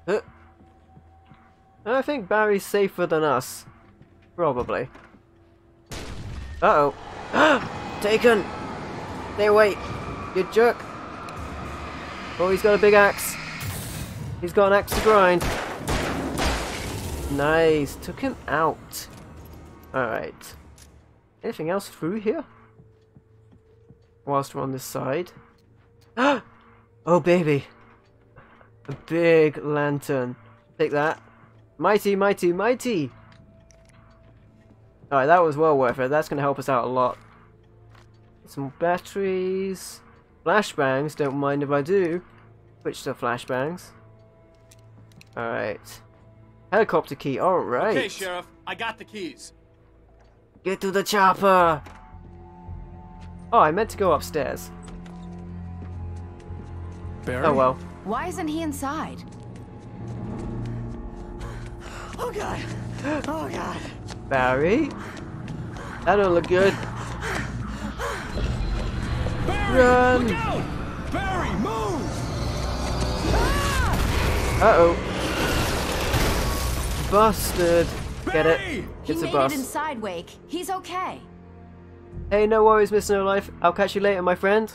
Uh, I think Barry's safer than us. Probably. Uh oh. (gasps) Taken! Stay away! You jerk! Oh, he's got a big axe. He's got an axe to grind. Nice. Took him out. Alright. Anything else through here? Whilst we're on this side. (gasps) oh, baby. A big lantern. Take that. Mighty, mighty, mighty! Alright, that was well worth it. That's going to help us out a lot. Some batteries. Flashbangs, don't mind if I do. Switch to flashbangs. Alright. Helicopter key, alright. Okay, Sheriff, I got the keys. Get to the chopper! Oh, I meant to go upstairs. Barry? Oh well. Why isn't he inside? Oh god. Oh god. Barry? That don't look good. Run! Barry, move! Uh oh. Busted. Get it? He It's a made bus. it inside, Wake. He's okay. Hey, no worries, Mr. No Life. I'll catch you later, my friend.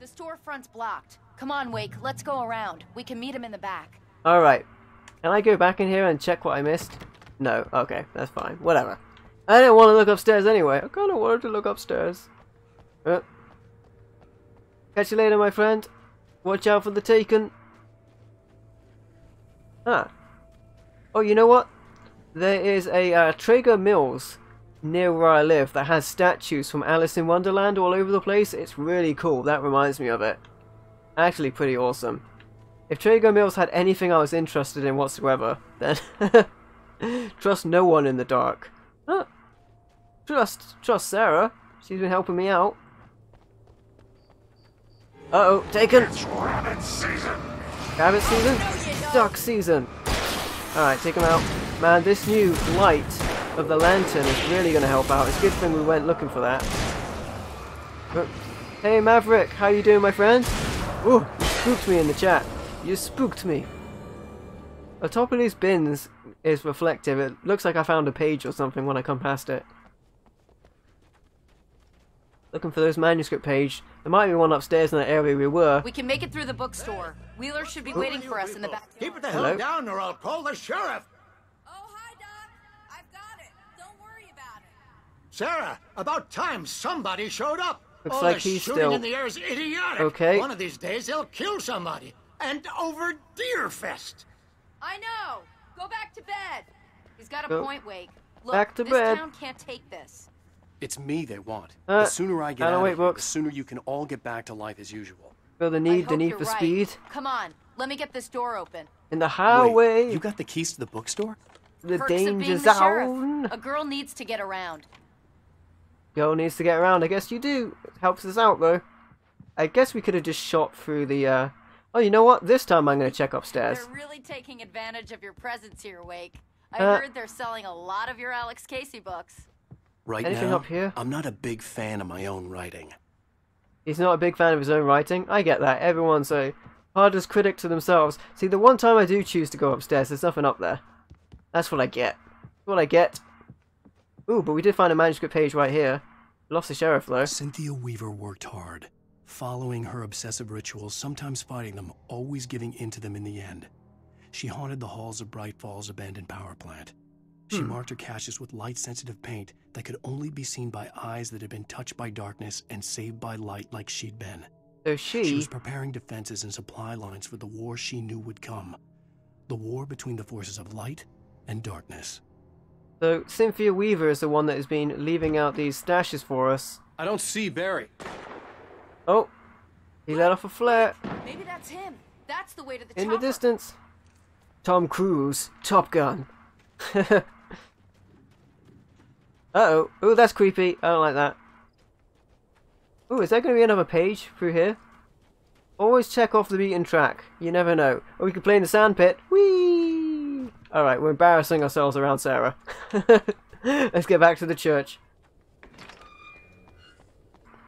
The storefront's blocked. Come on, Wake. Let's go around. We can meet him in the back. Alright. Can I go back in here and check what I missed? No. Okay, that's fine. Whatever. I didn't want to look upstairs anyway. I kind of wanted to look upstairs. Uh, catch you later, my friend. Watch out for the Taken. Ah. Oh, you know what? There is a uh, Trago Mills near where I live that has statues from Alice in Wonderland all over the place. It's really cool. That reminds me of it. Actually, pretty awesome. If Trago Mills had anything I was interested in whatsoever, then (laughs) trust no one in the dark. Huh. Trust, trust Sarah. She's been helping me out. Uh oh, taken. It's rabbit season. Rabbit season? Duck season. Alright, take him out. Man, this new light of the lantern is really going to help out. It's a good thing we went looking for that. Hey Maverick, how you doing my friend? Ooh, spooked me in the chat. You spooked me. The top of these bins is reflective. It looks like I found a page or something when I come past it. Looking for those manuscript page. There might be one upstairs in that area we were. We can make it through the bookstore. Wheeler should be waiting for us in the back. Keep it the Hello? hell down or I'll call the sheriff. Oh, hi, Doc. I've got it. Don't worry about it. Sarah, about time somebody showed up. Looks All like the he's shooting still- in the air is idiotic. Okay. One of these days they'll kill somebody. And over Deerfest. I know. Go back to bed. He's got a Go point, Wake. Look, back to this bed. town can't take this. It's me they want. Uh, the sooner I get I don't out wait here, books. the sooner you can all get back to life as usual. Feel the I need, the need you're for right. speed. Come on, let me get this door open. In the highway. you got the keys to the bookstore? the Perks of being danger the sheriff. A girl needs to get around. Girl needs to get around. I guess you do. It helps us out though. I guess we could have just shot through the. uh... Oh, you know what? This time I'm going to check upstairs. They're really taking advantage of your presence here, Wake. I Uh, heard they're selling a lot of your Alex Casey books. Right Anything now, up here? I'm not a big fan of my own writing. He's not a big fan of his own writing. I get that. Everyone's a hardest critic to themselves. See, the one time I do choose to go upstairs, there's nothing up there. That's what I get. That's what I get. Ooh, but we did find a manuscript page right here. Lost the sheriff though. Cynthia Weaver worked hard, following her obsessive rituals, sometimes fighting them, always giving in to them in the end. She haunted the halls of Bright Falls abandoned power plant. She Hmm. marked her caches with light-sensitive paint that could only be seen by eyes that had been touched by darkness and saved by light like she'd been. So She she. was preparing defenses and supply lines for the war she knew would come. The war between the forces of light and darkness. So Cynthia Weaver is the one that has been leaving out these stashes for us. I don't see Barry. Oh, he let off a flare Maybe that's him. That's the way to the in the distance. Tom Cruise, Top Gun. (laughs) uh oh. Oh, that's creepy. I don't like that. Oh, is there going to be another page through here? Always check off the beaten track. You never know. Or we could play in the sandpit. Whee! Alright, we're embarrassing ourselves around Sarah. (laughs) Let's get back to the church.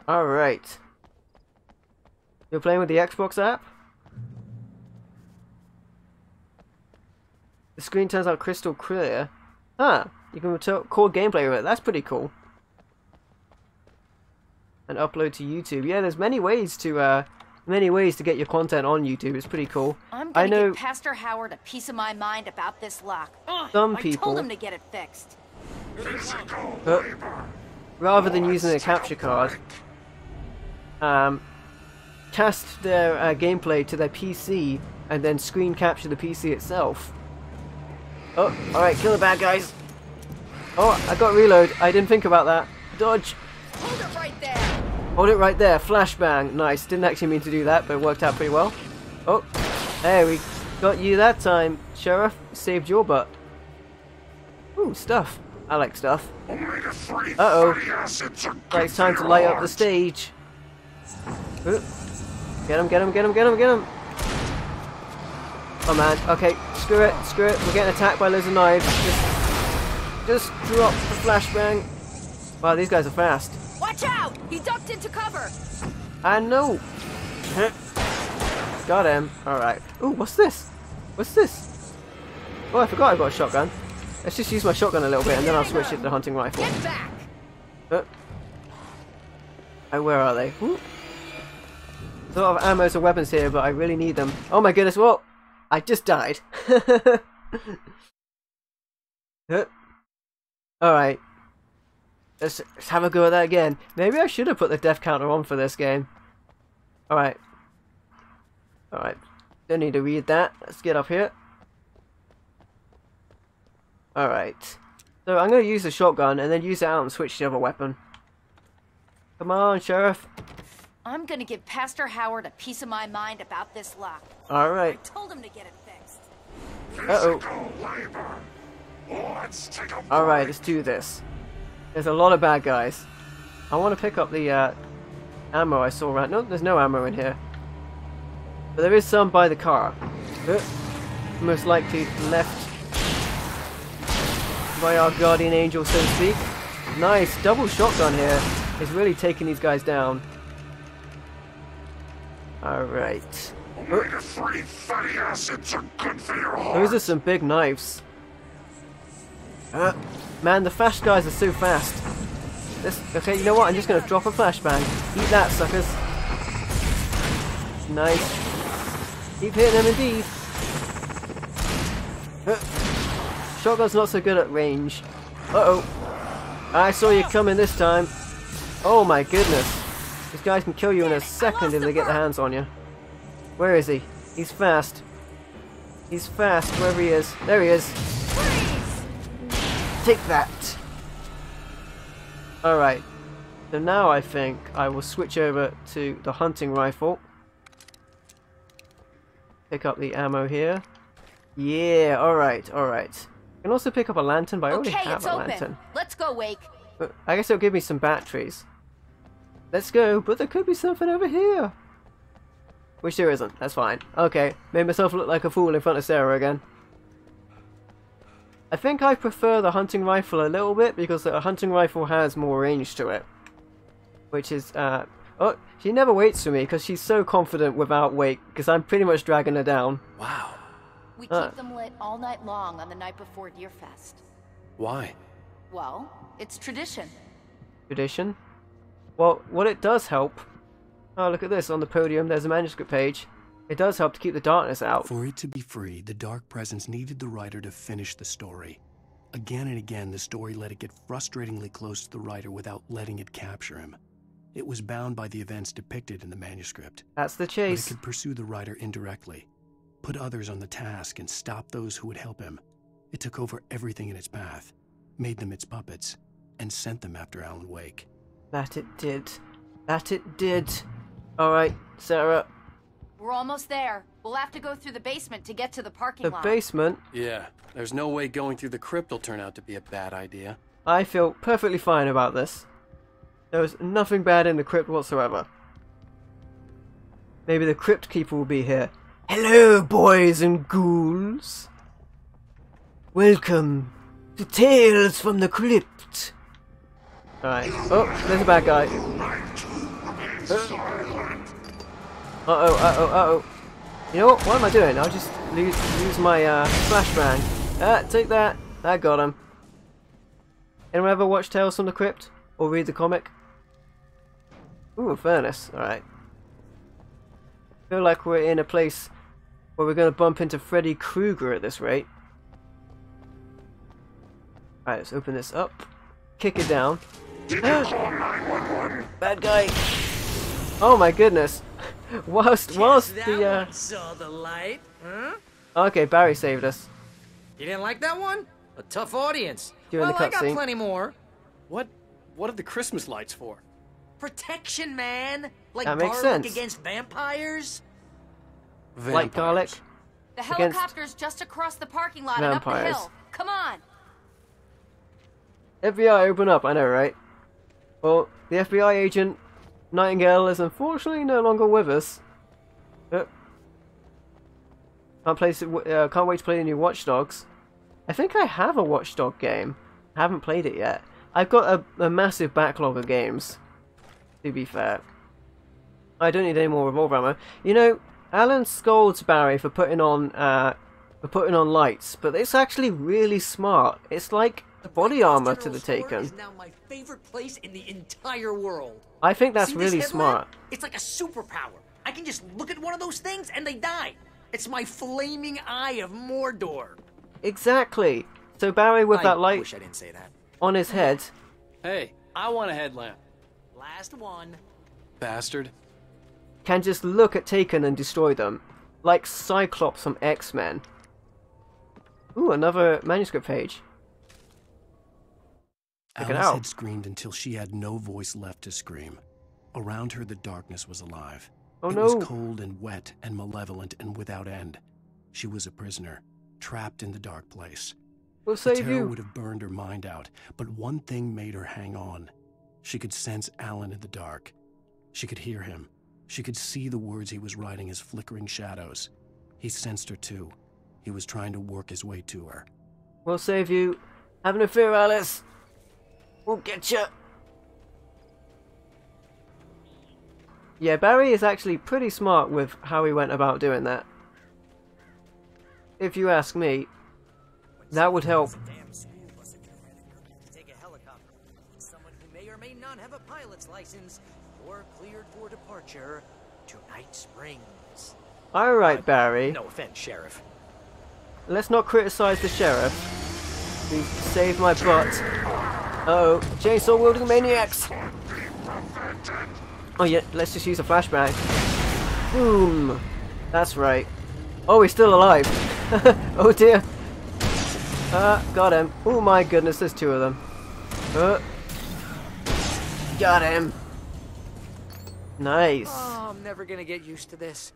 Alright. You're playing with the Xbox app? The screen turns out crystal clear. Ah, you can record gameplay with it. That's pretty cool. And upload to YouTube. Yeah, there's many ways to uh, many ways to get your content on YouTube. It's pretty cool. I'm gonna know give Pastor Howard a piece of my mind about this lock. Ugh, Some I told him to get it fixed. But rather than using a capture card, um, cast their uh, gameplay to their PC and then screen capture the PC itself. Oh, alright, kill the bad guys. Oh, I got reload. I didn't think about that. Dodge. Hold it right there. Hold it right there. Flashbang. Nice. Didn't actually mean to do that, but it worked out pretty well. Oh, there we got you that time, Sheriff. Saved your butt. Ooh, stuff. I like stuff. Uh-oh. Right, it's time to light up the stage. Ooh. Get him, get him, get him, get him, get him. Oh man, okay, screw it, screw it. We're getting attacked by of knives. Just, just drop the flashbang. Wow, these guys are fast. Watch out! He ducked into cover. I know. Got him. Alright. Ooh, what's this? What's this? Oh, I forgot I've got a shotgun. Let's just use my shotgun a little bit and then I'll switch it to the hunting rifle. Get back. Uh, oh, where are they? Ooh. Lot of ammo and weapons here, but I really need them. Oh my goodness, what? I just died. (laughs) Alright. Let's, let's have a go at that again. Maybe I should have put the death counter on for this game. Alright. Alright. Don't need to read that. Let's get up here. Alright. So I'm going to use the shotgun and then use it out and switch to the other weapon. Come on, Sheriff. I'm gonna give Pastor Howard a piece of my mind about this lock. Alright. I Told him to get it fixed. Uh-oh. Alright, let's do this. There's a lot of bad guys. I want to pick up the uh, ammo I saw right. No, there's no ammo in here. But there is some by the car. Uh, most likely left by our guardian angel, so to speak. Nice, double shotgun here. Is really taking these guys down. Alright. Those are some big knives. Uh, man, the flash guys are so fast. This, okay, you know what? I'm just going to drop a flashbang. Eat that, suckers. Nice. Keep hitting them indeed. Uh, shotgun's not so good at range. Uh-oh. I saw you coming this time. Oh my goodness. These guys can kill you in a second if they get their hands on you. Where is he? He's fast. He's fast, wherever he is. There he is. Take that. Alright. So now I think I will switch over to the hunting rifle. Pick up the ammo here. Yeah, alright, alright. I can also pick up a lantern, but I already Okay, have it's a open. lantern. Let's go, Wake. I guess it'll give me some batteries. Let's go, but there could be something over here. Which there isn't, that's fine. Okay, made myself look like a fool in front of Sarah again. I think I prefer the hunting rifle a little bit because the hunting rifle has more range to it. Which is, uh... Oh, she never waits for me because she's so confident without weight because I'm pretty much dragging her down. Wow. We keep Uh. them lit all night long on the night before Deerfest. Why? Well, it's tradition. Tradition. Well, what it does help... Oh, look at this. On the podium, there's a manuscript page. It does help to keep the darkness out. For it to be free, the Dark Presence needed the writer to finish the story. Again and again, the story let it get frustratingly close to the writer without letting it capture him. It was bound by the events depicted in the manuscript. That's the But it could pursue the writer indirectly, put others on the task, and stop those who would help him. It took over everything in its path, made them its puppets, and sent them after Alan Wake. That it did. That it did. Alright, Sarah. We're almost there. We'll have to go through the basement to get to the parking The lot. basement. Yeah, there's no way going through the crypt will turn out to be a bad idea. I feel perfectly fine about this. There was nothing bad in the crypt whatsoever. Maybe the crypt keeper will be here. Hello, boys and ghouls. Welcome to Tales from the Crypt. Alright. Oh, there's a bad guy. Uh oh, uh oh, uh oh. You know what? What am I doing? I'll just lose, use my uh, flashbang. Ah, take that. I got him. Anyone ever watch Tales from the Crypt? Or read the comic? Ooh, furnace. Alright. feel like we're in a place where we're going to bump into Freddy Krueger at this rate. Alright, let's open this up. Kick it down. (gasps) Bad guy. Oh my goodness. (laughs) whilst, whilst the, uh... saw the light, huh? Okay, Barry saved us. You didn't like that one? A tough audience. During the well, I got cutscene. plenty more. What? What are the Christmas lights for? Protection, man. Like That makes garlic sense. against vampires. Like garlic. The helicopter's just across the parking lot and up the hill. Come on. FBI, open up. I know, right? Well, the FBI agent Nightingale is unfortunately no longer with us. Can't play. Uh, can't wait to play the new Watch Dogs. I think I have a Watchdog game. I haven't played it yet. I've got a, a massive backlog of games. To be fair, I don't need any more revolver ammo. You know, Alan scolds Barry for putting on uh, for putting on lights, but it's actually really smart. It's like body armor to the Store Taken. is now my favorite place in the entire world. I think that's See really smart. It's like a superpower. I can just look at one of those things and they die. It's my flaming eye of Mordor. Exactly. So Barry with I that light wish I didn't say that. on his head Hey, I want a headlamp. Last one. Bastard. can just look at Taken and destroy them. Like Cyclops from X-Men. Ooh, another manuscript page. Alice out. had screamed until she had no voice left to scream. Around her, the darkness was alive. Oh, it no. was cold and wet and malevolent and without end. She was a prisoner, trapped in the dark place. We'll The save terror you. would have burned her mind out, but one thing made her hang on. She could sense Alan in the dark. She could hear him. She could see the words he was writing as flickering shadows. He sensed her too. He was trying to work his way to her. We'll save you. Have no fear, Alice. We'll get you. Yeah, Barry is actually pretty smart with how he went about doing that. If you ask me, that would help. Take a helicopter. Someone who may or may not have a pilot's license or cleared for departure to Night Springs. Alright, Barry. No offense, Sheriff. Let's not criticize the sheriff. He saved my butt. Uh oh, chainsaw wielding maniacs! Oh yeah, let's just use a flashbang. Boom! That's right. Oh, he's still alive! (laughs) oh dear! Uh, got him. Oh my goodness, there's two of them. Uh, got him! Nice. Oh, I'm never gonna get used to this.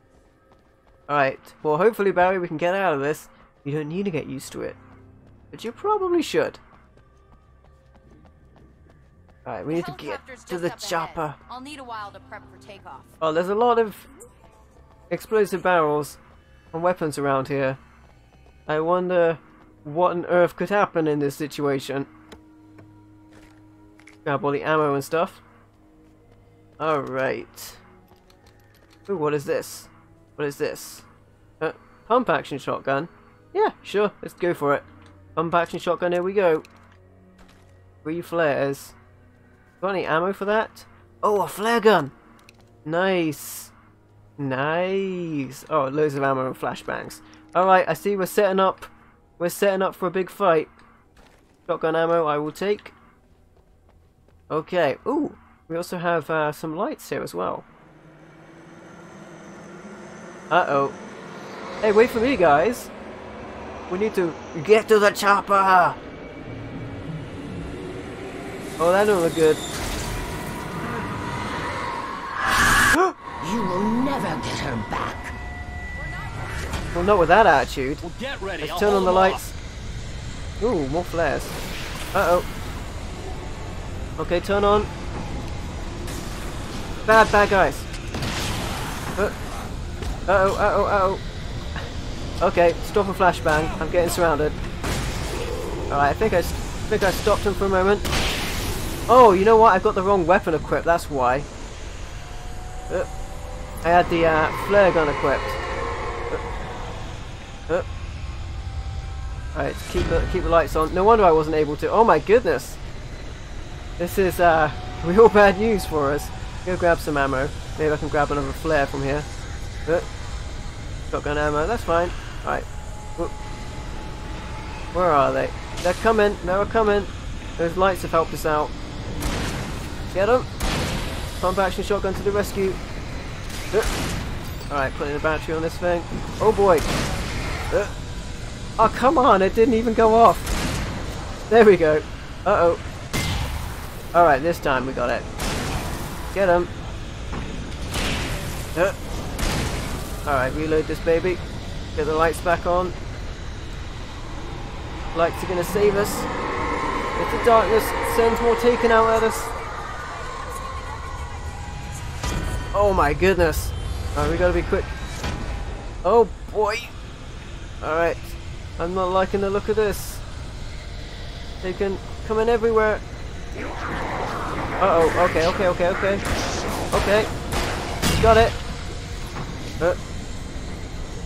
Alright, well hopefully Barry we can get out of this. You don't need to get used to it. But you probably should. Alright, we need to get to the ahead. chopper. I'll need a while to prep for takeoff. Oh, there's a lot of explosive barrels and weapons around here. I wonder what on earth could happen in this situation. Grab all the ammo and stuff. Alright. Ooh, what is this? What is this? Uh, pump action shotgun. Yeah, sure, let's go for it. Pump action shotgun, here we go. Three flares. Got any ammo for that? Oh, a flare gun! Nice. Nice. Oh, loads of ammo and flashbangs. Alright, I see we're setting up. We're setting up for a big fight. Shotgun ammo I will take. Okay. Ooh, we also have uh, some lights here as well. Uh-oh. Hey, wait for me, guys. We need to get to the chopper. Oh, that don't look good. (gasps) You will never get her back. Well, not with that attitude. Well, get ready. Let's I'll turn on the them lights. Ooh, more flares. Uh-oh. Okay, turn on. Bad, bad guys. Uh, Uh-oh, uh-oh, uh-oh. (laughs) Okay, stop a flashbang. I'm getting surrounded. Alright, I think I think I stopped him for a moment. Oh, you know what? I've got the wrong weapon equipped, that's why. Uh, I had the uh, flare gun equipped. Uh, uh. Alright, keep the keep the lights on. No wonder I wasn't able to. Oh my goodness! This is uh, (laughs) real bad news for us. Go grab some ammo. Maybe I can grab another flare from here. Uh, shotgun ammo, that's fine. Alright. Uh, Where are they? They're coming, they're coming. Those lights have helped us out. Get them! Pump action shotgun to the rescue. Alright, putting a battery on this thing. Oh boy! Oh, come on, it didn't even go off. There we go. Uh-oh. Alright, this time we got it. Get him. Alright, reload this baby. Get the lights back on. Lights are gonna save us. If the darkness sends more taken out at us. Oh my goodness. Alright, we gotta be quick. Oh boy. Alright. I'm not liking the look of this. They can come in everywhere. Uh oh, okay, okay, okay, okay. Okay. Got it. Uh,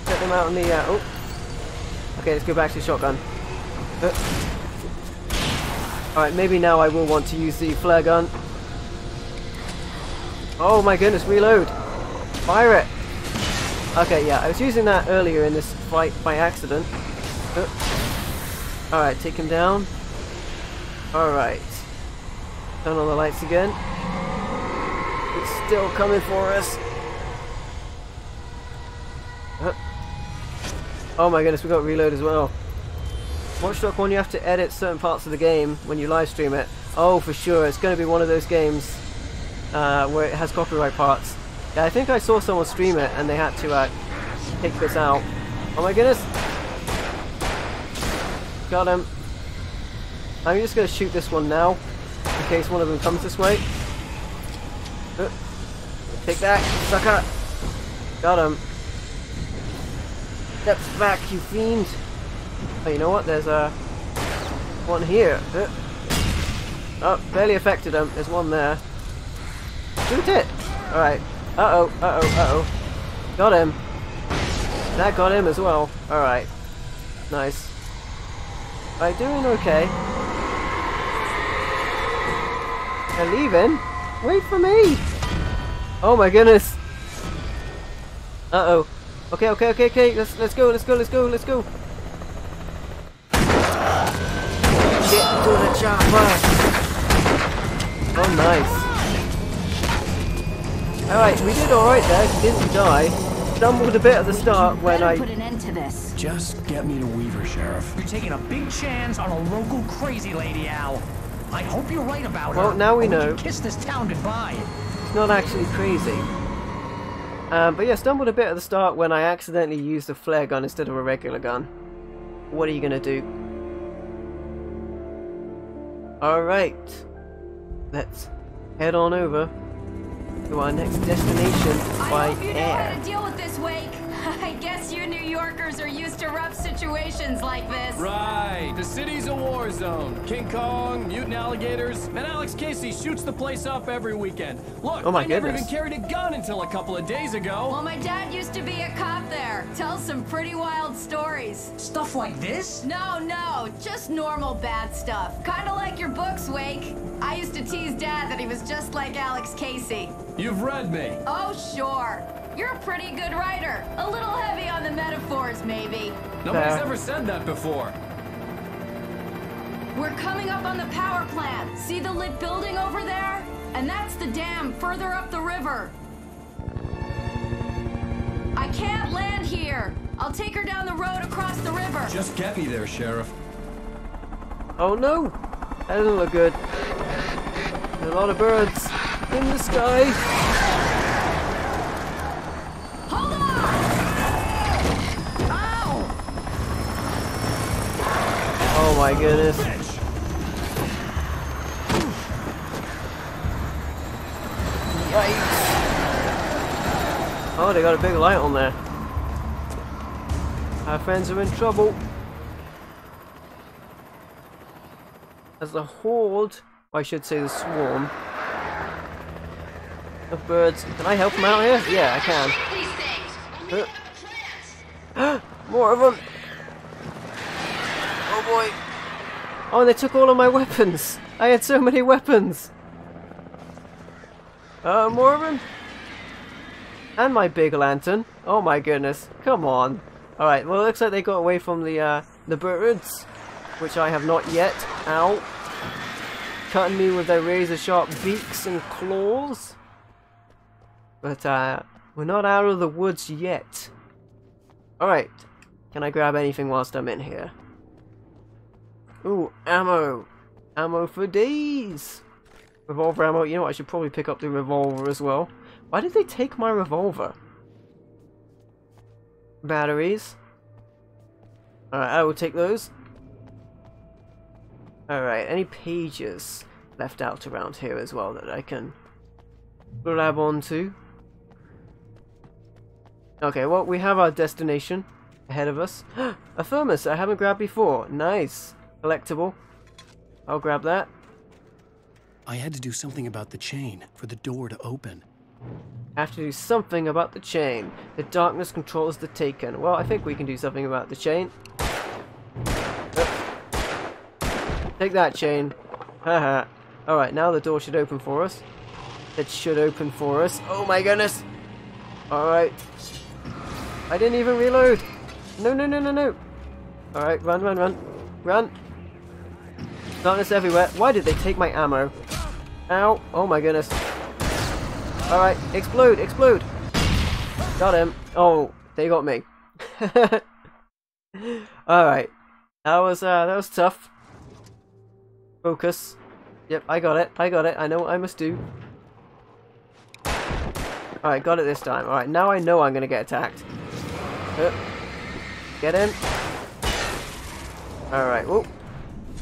get them out on the, uh, oh. Okay, let's go back to the shotgun. Uh. Alright, maybe now I will want to use the flare gun. Oh my goodness, reload! Fire it! Okay, yeah, I was using that earlier in this fight by accident. Alright, take him down. Alright. Turn on the lights again. It's still coming for us. Oh my goodness, we got reload as well. Watchdog 1, you have to edit certain parts of the game when you live stream it. Oh, for sure. It's going to be one of those games uh, where it has copyright parts. Yeah, I think I saw someone stream it and they had to uh, take this out. Oh my goodness! Got him. I'm just going to shoot this one now, in case one of them comes this way. Uh, take that, sucker! Got him. Steps back, you fiend! Oh, you know what? There's a one here. Uh, Oh, barely affected him. There's one there. Shoot it! Alright. Uh-oh, uh-oh, uh-oh. Got him. That got him as well. Alright. Nice. Are doing okay? They're leaving? Wait for me! Oh my goodness! Uh-oh. Okay, okay, okay, okay. Let's let's go, let's go, let's go, let's go. Get to the chopper! Oh, nice. Alright, we did alright there. Didn't die. Stumbled a bit at the start when I... put an end to this. Just get me to Weaver, Sheriff. You're taking a big chance on a local crazy lady, Al. I hope you're right about her. Well, now we know. can kiss this town goodbye. It's not actually crazy. Um, but yeah, stumbled a bit at the start when I accidentally used a flare gun instead of a regular gun. What are you gonna do? Alright. Let's head on over to our next destination by I hope you know air. how to deal with this, Wake. (laughs) I guess you New Yorkers are used to rough situations like this. Right. The city's a war zone. King Kong, mutant alligators, and Alex Casey shoots the place up every weekend. Look, Oh my I never even carried a gun until a couple of days ago. Well, my dad used to be a cop there. Tells some pretty wild stories. Stuff like this? No, no, just normal bad stuff. Kinda like your books, Wake. I used to tease Dad that he was just like Alex Casey. You've read me. Oh, sure. You're a pretty good writer. A little heavy on the metaphors, maybe. Nobody's Fair. ever said that before. We're coming up on the power plant. See the lit building over there? And that's the dam further up the river. I can't land here. I'll take her down the road across the river. Just get me there, Sheriff. Oh no! That doesn't look good. There's a lot of birds in the sky. Hold on! Ow! Oh my goodness. Oh, they got a big light on there. Our friends are in trouble. As the horde, or I should say the swarm, of birds. Can I help them out here? Yeah, I can. (gasps) More of them! Oh boy! Oh, they took all of my weapons! I had so many weapons! Uh, more of them? And my big lantern. Oh my goodness. Come on. Alright, well it looks like they got away from the, uh, the birds. Which I have not yet. Ow. Cutting me with their razor sharp beaks and claws. But, uh, we're not out of the woods yet. Alright. Can I grab anything whilst I'm in here? Ooh, ammo. Ammo for days. Revolver ammo. You know what? I should probably pick up the revolver as well. Why did they take my revolver? Batteries. Alright, I will take those. Alright, any pages left out around here as well that I can grab onto? Okay, well, we have our destination ahead of us. (gasps) A thermos I haven't grabbed before. Nice. Collectible. I'll grab that. I had to do something about the chain for the door to open. Have to do something about the chain. The darkness controls the taken. Well, I think we can do something about the chain. Take that chain. Haha. Alright, now the door should open for us. It should open for us. Oh my goodness! Alright. I didn't even reload! No, no, no, no, no! Alright, run, run, run. Run! Darkness everywhere. Why did they take my ammo? Ow! Oh my goodness. Alright, explode, explode! Got him. Oh, they got me. (laughs) Alright. That was uh that was tough. Focus. Yep, I got it. I got it. I know what I must do. Alright, got it this time. Alright, now I know I'm to get attacked. Get in. Alright, whoa.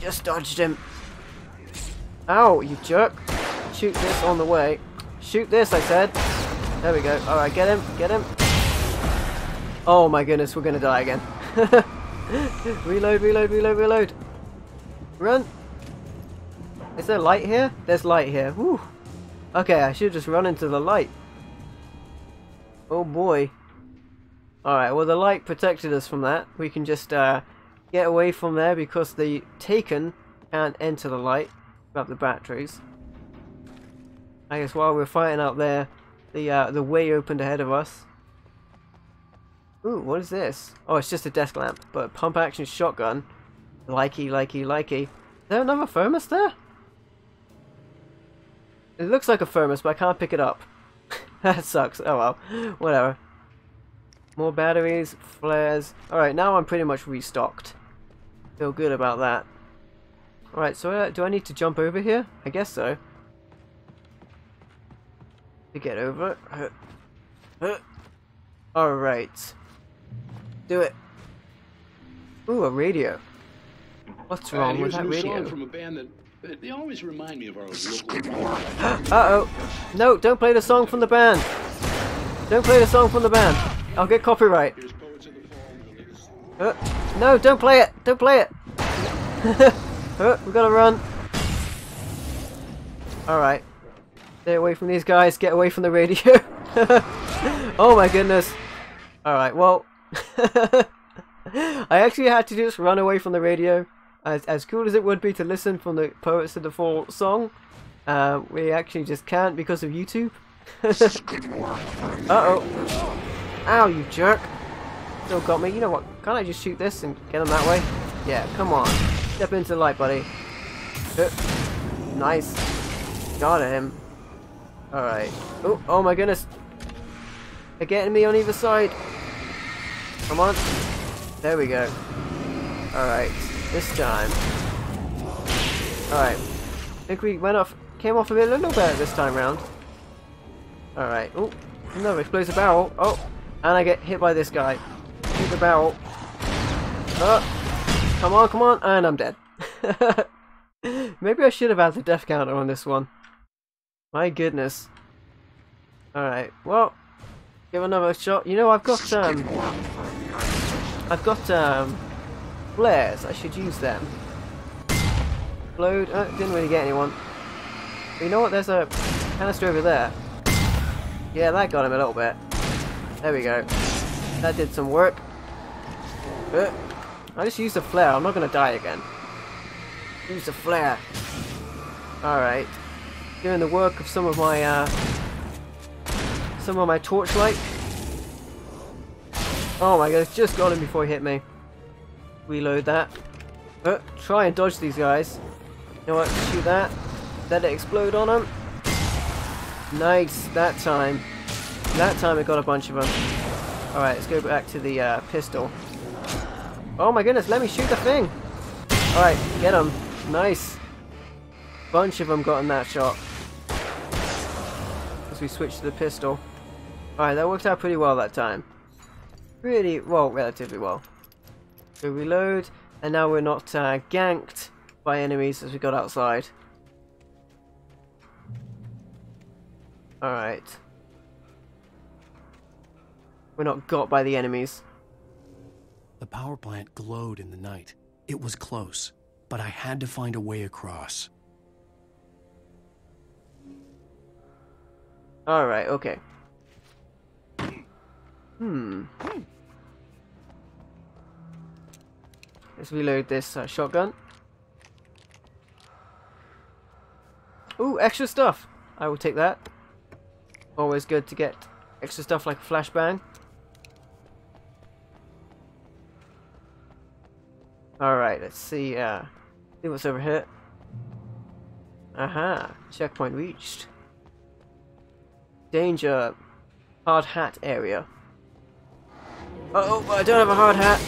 Just dodged him. Ow, you jerk. Shoot this on the way. Shoot this, I said. There we go. Alright, get him. Get him. Oh my goodness, we're to die again. (laughs) reload, reload, reload, reload. Run. Is there light here? There's light here. Whew. Okay, I should just run into the light. Oh boy. Alright, well the light protected us from that. We can just uh, get away from there because the Taken can't enter the light. Grab the batteries. I guess while we're fighting out there, the uh, the way opened ahead of us. Ooh, what is this? Oh, it's just a desk lamp, but pump action shotgun. Likey, likey, likey. Is there another thermos there? It looks like a thermos, but I can't pick it up. (laughs) that sucks. Oh well. Whatever. More batteries, flares. Alright, now I'm pretty much restocked. Feel good about that. Alright, so uh, do I need to jump over here? I guess so. To get over. Alright. Do it. Ooh, a radio. What's Uh, wrong with that radio? from a band that that- they always remind me of our local. (gasps) Uh-oh. No, don't play the song from the band. Don't play the song from the band. I'll get copyright. Uh, no, don't play it. Don't play it. (laughs) uh, we gotta run. Alright. Stay away from these guys. Get away from the radio. (laughs) oh my goodness. Alright, well. (laughs) I actually had to just run away from the radio. As, as cool as it would be to listen from the Poets of the Fall song, uh, we actually just can't because of YouTube. (laughs) Uh-oh. Ow, you jerk. Still got me. You know what? Can't I just shoot this and get him that way? Yeah, come on. Step into the light, buddy. Uh, nice. Got him. Alright. Oh, oh my goodness. They're getting me on either side. Come on. There we go. Alright. This time. Alright. I think we went off, came off a bit, a little better this time round. Alright. Oh, another explosive barrel. Oh, and I get hit by this guy. Shoot the barrel. Oh, come on, come on, and I'm dead. (laughs) Maybe I should have had the death counter on this one. My goodness. Alright, well, give another shot. You know, I've got, um, I've got, um, flares. I should use them. Load. Uh, didn't really get anyone. But you know what? There's a canister over there. Yeah, that got him a little bit. There we go. That did some work. Uh, I just used a flare. I'm not going to die again. Use a flare. Alright. Doing the work of some of my, uh... Some of my torchlight. Oh my god, it's just got him before he hit me. Reload that. Uh, try and dodge these guys. You know what? Shoot that. Let it explode on them. Nice. That time. That time it got a bunch of them. Alright, let's go back to the uh, pistol. Oh my goodness, let me shoot the thing! Alright, get them. Nice. Bunch of them got in that shot. As we switch to the pistol. Alright, that worked out pretty well that time. Pretty, well, relatively well. So reload, and now we're not uh, ganked by enemies as we got outside. Alright. We're not got by the enemies. The power plant glowed in the night. It was close, but I had to find a way across. Alright, okay. Hmm. Let's reload this uh, shotgun. Ooh, extra stuff! I will take that. Always good to get extra stuff like a flashbang. Alright, let's see, uh, see what's over here. Aha, checkpoint reached. Danger, hard hat area. Uh oh, I don't have a hard hat.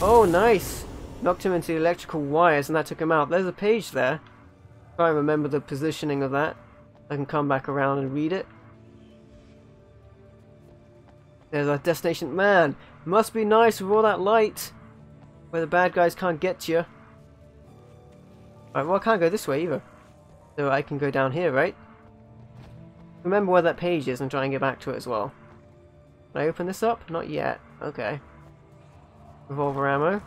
Oh, nice. Knocked him into the electrical wires and that took him out. There's a page there. Try and remember the positioning of that. I can come back around and read it. There's our destination. Man, must be nice with all that light. Where the bad guys can't get you. Alright, well I can't go this way either. So I can go down here, right? Remember where that page is and try and get back to it as well. Can I open this up? Not yet. Okay. Revolver ammo.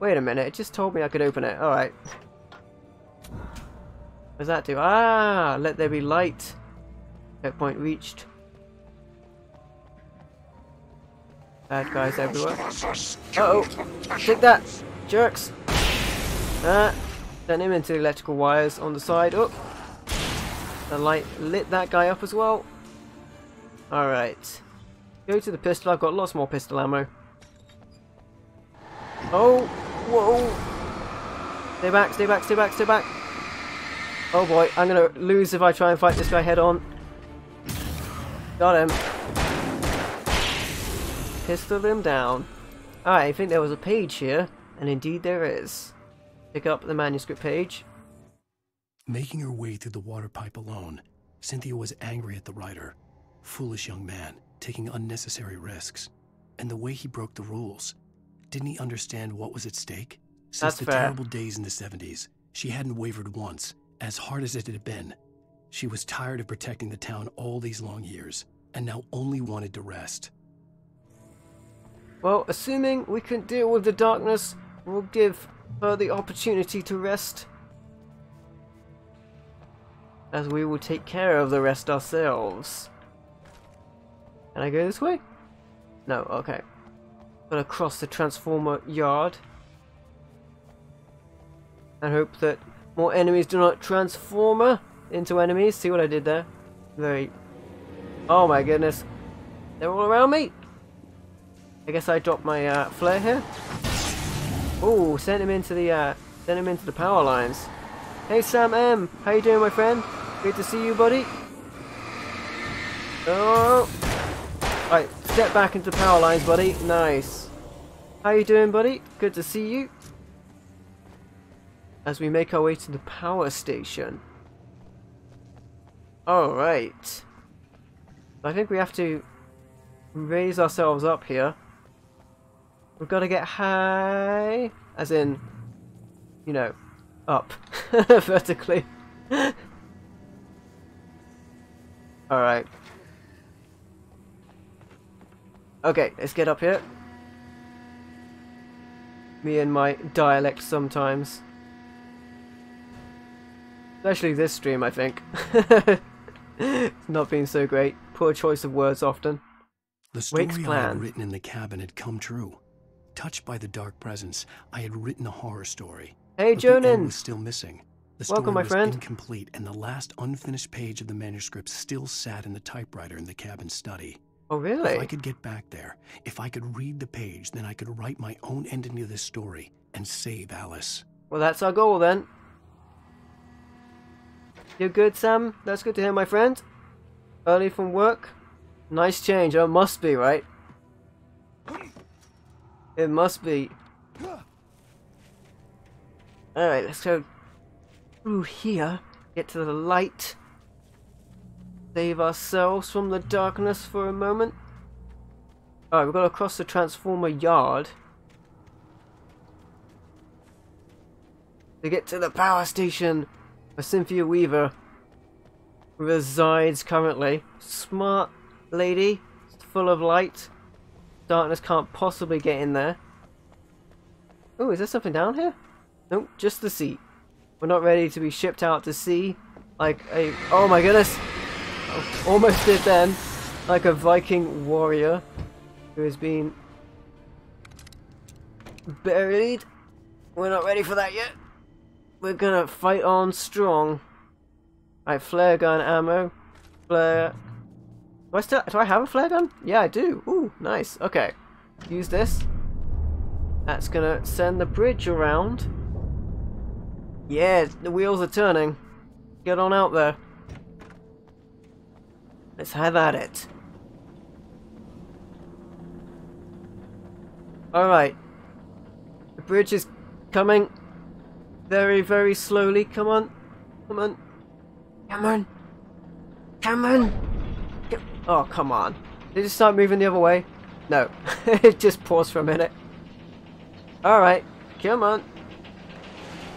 Wait a minute, it just told me I could open it. Alright. What does that do? Ah! Let there be light. Checkpoint reached. Bad guys everywhere. Uh oh! Take that! Jerks! Ah! Sent him into electrical wires on the side. Oh! The light lit that guy up as well. Alright. Go to the pistol. I've got lots more pistol ammo. Oh! Whoa! Stay back, stay back, stay back, stay back! Oh boy, I'm gonna lose if I try and fight this guy head on. Got him. Pistol him down. Alright, I think there was a page here, and indeed there is. Pick up the manuscript page. Making her way through the water pipe alone, Cynthia was angry at the rider. Foolish young man, taking unnecessary risks. And the way he broke the rules. Didn't he understand what was at stake? Since That's the fair. terrible days in the 70s, she hadn't wavered once, as hard as it had been. She was tired of protecting the town all these long years, and now only wanted to rest. Well, assuming we can deal with the darkness, we'll give her the opportunity to rest. As we will take care of the rest ourselves. Can I go this way? No, okay. Gotta cross the transformer yard. And hope that more enemies do not transformer into enemies. See what I did there? Very... Oh my goodness. They're all around me. I guess I dropped my uh, flare here. Oh, sent him into the uh, sent him into the power lines. Hey Sam M, how you doing, my friend? Good to see you, buddy. Oh, right, step back into power lines, buddy. Nice. How you doing, buddy? Good to see you. As we make our way to the power station. All right. I think we have to raise ourselves up here. We've got to get high, as in, you know, up (laughs) vertically. (laughs) Alright. Okay, let's get up here. Me and my dialect sometimes. Especially this stream, I think. (laughs) it's not been so great. Poor choice of words often. The story Wake's I plan. had written in the cabin had come true. Touched by the dark presence, I had written a horror story. Hey, Jonan. was still missing. The Welcome, story my was friend. incomplete, and the last unfinished page of the manuscript still sat in the typewriter in the cabin study. Oh, really? If I could get back there, if I could read the page, then I could write my own ending to this story and save Alice. Well, that's our goal then. You're good, Sam? That's good to hear, my friend. Early from work? Nice change. Oh, it must be, right? It must be. Alright, let's go through here. Get to the light. Save ourselves from the darkness for a moment. Alright, we've got to cross the transformer yard. to get to the power station where Cynthia Weaver resides currently. Smart lady, full of light. Darkness can't possibly get in there. Oh, is there something down here? Nope, just the seat. We're not ready to be shipped out to sea like a... Oh my goodness! Almost did then. Like a Viking warrior who has been buried. We're not ready for that yet. We're gonna fight on strong. Right, flare gun ammo. Flare. Do I still do I have a flare gun? Yeah, I do. Ooh, nice. Okay. Use this. That's gonna send the bridge around. Yeah, the wheels are turning. Get on out there. Let's have at it. Alright. The bridge is coming very, very slowly. Come on. Come on. Cameron. Cameron. Ca- Oh, come on. Did it start moving the other way? No. it (laughs) just paused for a minute. Alright. Come on.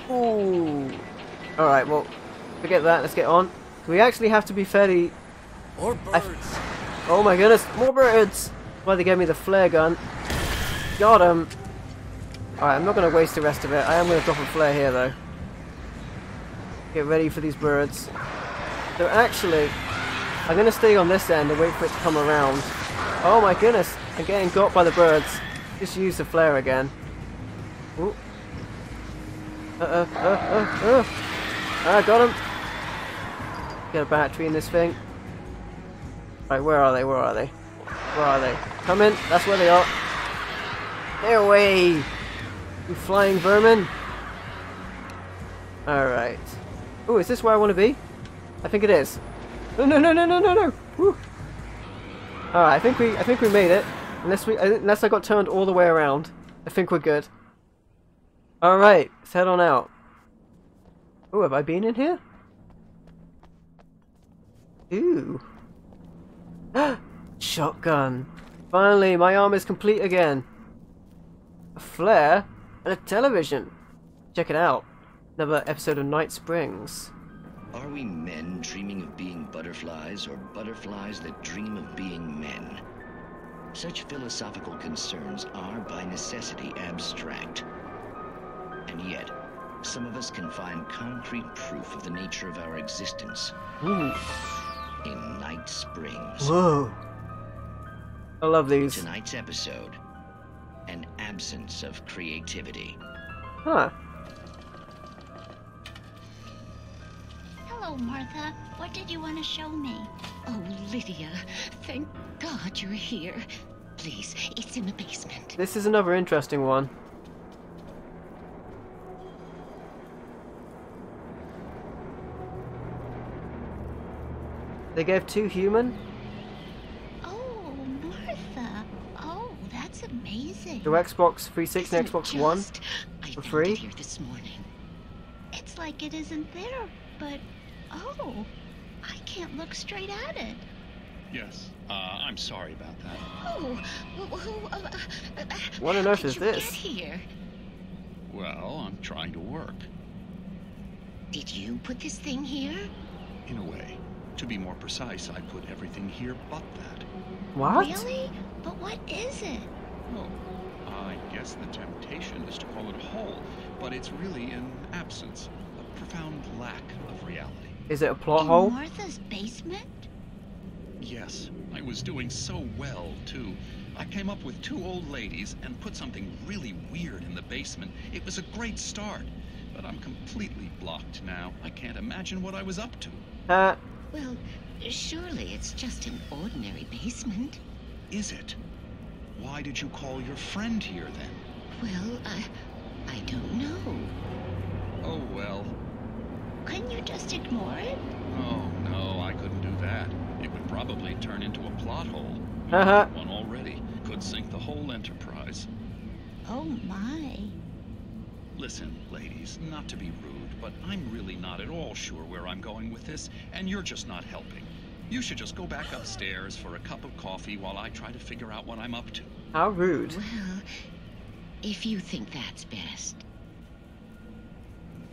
Ooh. Alright, well, forget that. Let's get on. We actually have to be fairly... More birds. Oh my goodness, more birds! Why they gave me the flare gun. Got him. Alright, I'm not going to waste the rest of it. I am going to drop a flare here, though. Get ready for these birds. They're actually, I'm going to stay on this end and wait for it to come around. Oh my goodness, I'm getting got by the birds. Just use the flare again. Ooh. Uh, uh, uh, uh, uh. Ah, got him. Get a battery in this thing. Right, where are they? Where are they? Where are they? Come in. That's where they are. Get away! You flying vermin! Alright. Oh, is this where I want to be? I think it is. No, no, no, no, no, no, no! Alright, I think we, I think we made it. Unless we, unless I got turned all the way around. I think we're good. Alright, let's head on out. Oh, have I been in here? Ooh. (gasps) Shotgun. Finally, my arm is complete again. A flare and a television. Check it out. Another episode of Night Springs. Are we men dreaming of being butterflies, or butterflies that dream of being men? Such philosophical concerns are by necessity abstract. And yet, some of us can find concrete proof of the nature of our existence Ooh. in Night Springs. Whoa. I love these. Tonight's episode An absence of creativity. Huh. Hello, Martha. What did you want to show me? Oh, Lydia, thank God you're here. Please, it's in the basement. This is another interesting one. They gave two human Oh, Martha. Oh, that's amazing. to Xbox 360 and Xbox One for free. It Here this morning. It's like it isn't there, but oh, I can't look straight at it. Yes. Uh, I'm sorry about that. Oh, who, who, uh, uh, uh, What on earth is this? Here? Well, I'm trying to work. Did you put this thing here? In a way. To be more precise, I put everything here but that. What? Really? But what is it? Well, I guess the temptation is to call it a hole, but it's really an absence, a profound lack of reality. Is it a plot In hole? Martha's basement? Yes, I was doing so well, too. I came up with two old ladies and put something really weird in the basement. It was a great start, but I'm completely blocked now. I can't imagine what I was up to. Uh, Well, surely it's just an ordinary basement. Is it? Why did you call your friend here then? Well, I, I don't know. Oh, well. Couldn't you just ignore it? Oh, no, I couldn't do that. It would probably turn into a plot hole. Uh-huh. One already. Could sink the whole enterprise. Oh my. Listen, ladies, not to be rude, but I'm really not at all sure where I'm going with this, and you're just not helping. You should just go back upstairs for a cup of coffee while I try to figure out what I'm up to. how rude. Well, if you think that's best.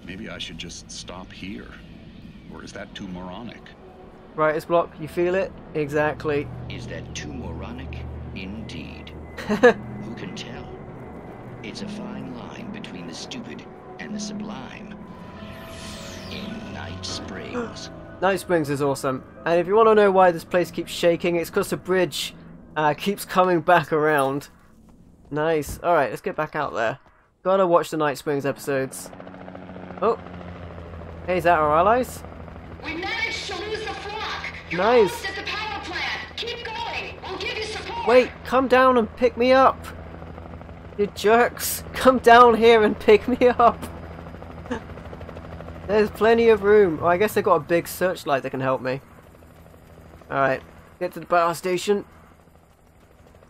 Maybe I should just stop here. Or is that too moronic? Writer's block, you feel it? Exactly. Is that too moronic? Indeed. (laughs) Who can tell? It's a fine line between the stupid and the sublime. In Night Springs. (gasps) Night Springs is awesome. And if you want to know why this place keeps shaking, it's because the bridge uh, keeps coming back around. Nice. Alright, let's get back out there. Gotta watch the Night Springs episodes. Oh. Hey, is that our allies? We managed to lose the flock. You're Nice. at the power plant. Keep going. We'll give you support. Wait, come down and pick me up! You jerks! Come down here and pick me up! There's plenty of room. Oh, I guess they've got a big searchlight that can help me. Alright, get to the power station.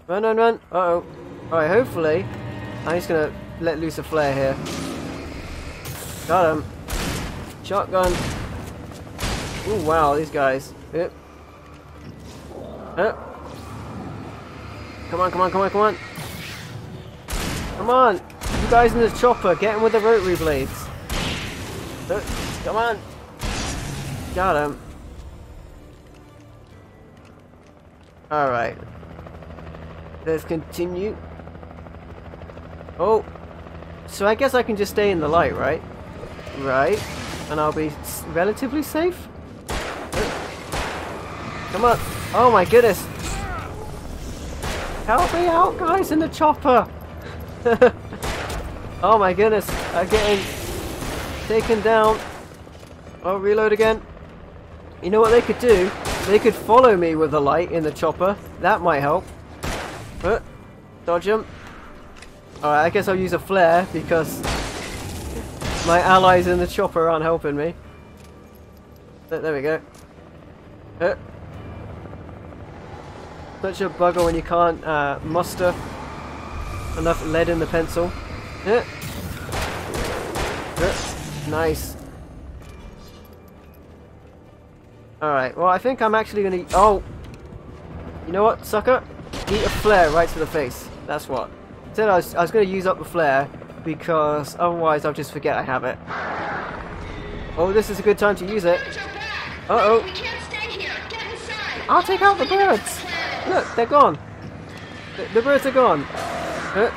Run, run, run. Uh oh. Alright, hopefully. I'm just gonna let loose a flare here. Got him. Shotgun. Oh wow, these guys. Yep. Yep. Come on, come on, come on, come on. Come on! You guys in the chopper, get him with the rotary blades. Come on! Got him. Alright. Let's continue. Oh! So I guess I can just stay in the light, right? Right. And I'll be relatively safe? Come on! Oh my goodness! Help me out, guys, in the chopper! (laughs) oh my goodness, I'm getting taken down. Oh, reload again. You know what they could do? They could follow me with the light in the chopper. That might help. Uh, dodge them. Alright, I guess I'll use a flare because my allies in the chopper aren't helping me. Uh, there we go. Uh, such a bugger when you can't uh, muster enough lead in the pencil. Yeah. Nice. Alright, well I think I'm actually gonna... Oh! You know what, sucker? Eat a flare right to the face. That's what. Said I was, I was gonna use up the flare because otherwise I'll just forget I have it. Oh, this is a good time to use it. Uh-oh. I'll take out the birds! Look, they're gone. The, the birds are gone. Uh,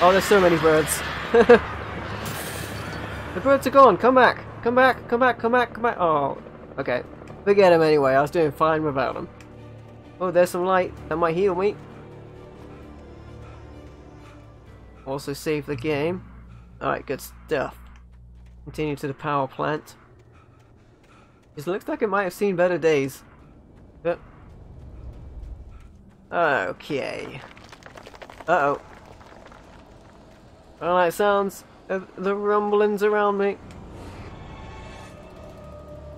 Oh, there's so many birds. (laughs) the birds are gone. Come back. Come back. Come back. Come back. Come back. Oh, okay. Forget them anyway. I was doing fine without them. Oh, there's some light. That might heal me. Also save the game. Alright, good stuff. Continue to the power plant. This looks like it might have seen better days. Okay. Uh-oh. I don't sounds the rumblings around me.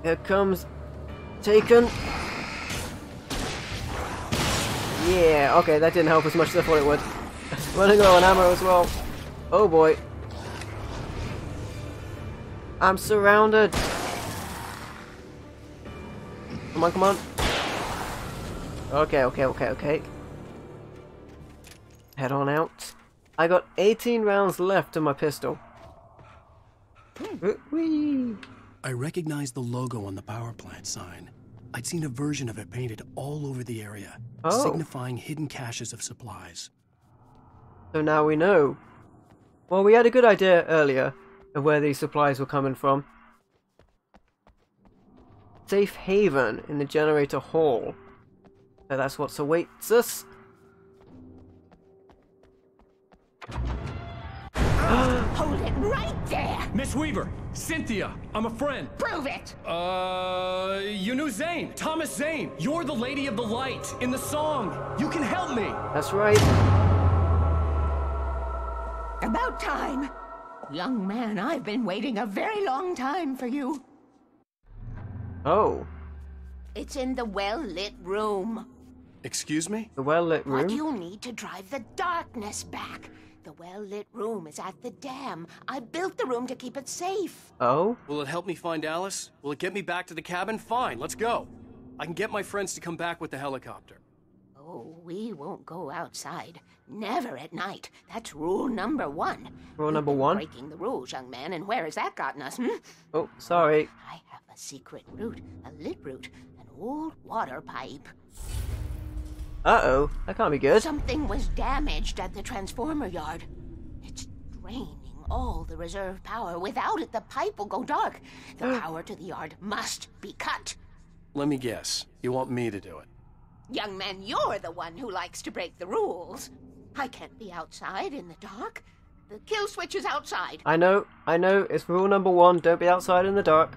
Here comes Taken. Yeah, okay, that didn't help as much as I thought it would. (laughs) Running low on ammo as well. Oh boy. I'm surrounded. Come on, come on. Okay, okay, okay, okay. Head on out. I got 18 rounds left to my pistol. Hmm. Whee! I recognized the logo on the power plant sign. I'd seen a version of it painted all over the area, Oh. signifying hidden caches of supplies. So now we know. Well, we had a good idea earlier of where these supplies were coming from. Safe haven in the generator hall. So that's what awaits us. Hold it right there! Miss Weaver, Cynthia, I'm a friend. Prove it! Uh, you knew Zane, Thomas Zane. You're the Lady of the Light in the song. You can help me. That's right. About time. Young man, I've been waiting a very long time for you. Oh, It's in the well-lit room. Excuse me? the well-lit What room. you need to drive the darkness back. The well-lit room is at the dam. I built the room to keep it safe. Oh? Will it help me find Alice? Will it get me back to the cabin? Fine, let's go. I can get my friends to come back with the helicopter. Oh, we won't go outside. Never at night. That's rule number one. Rule number one. Breaking the rules, young man, and where has that gotten us, hmm? Oh, sorry. I have a secret route, a lit route, an old water pipe. Uh-oh, that can't be good. Something was damaged at the transformer yard. It's draining all the reserve power. Without it, the pipe will go dark. The (gasps) power to the yard must be cut. Let me guess. You want me to do it? Young man, you're the one who likes to break the rules. I can't be outside in the dark. The kill switch is outside. I know, I know, it's rule number one, don't be outside in the dark.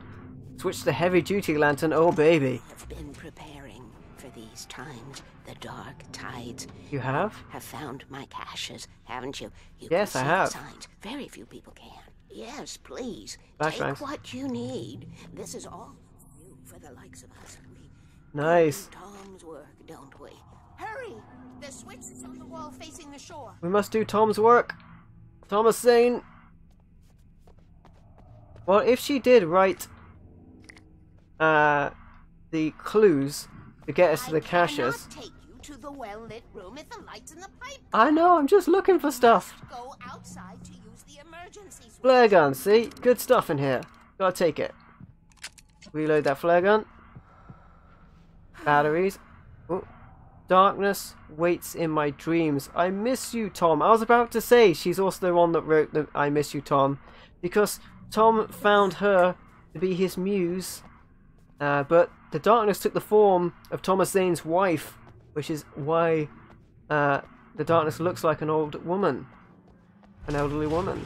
Switch to heavy-duty lantern, oh baby. I've been preparing for these times. The dark tides. You have? Have found my caches, haven't you? You Yes, can I have. signs. Very few people can. Yes, please. Flashbangs. Take what you need. This is all new for the likes of us. We Nice. Tom's work, don't we? Hurry! The switch is on the wall facing the shore. We must do Tom's work. Thomas Zane. Well, if she did write uh, the clues to get us to the caches. to the the I know, I'm just looking for stuff. go outside to use the emergency. Flare gun, see? Good stuff in here. Gotta take it. Reload that flare gun. Batteries. Oh. Darkness waits in my dreams. I miss you, Tom. I was about to say she's also the one that wrote the I miss you, Tom. Because Tom found her to be his muse. Uh, but the darkness took the form of Thomas Zane's wife, which is why uh, the darkness looks like an old woman. An elderly woman.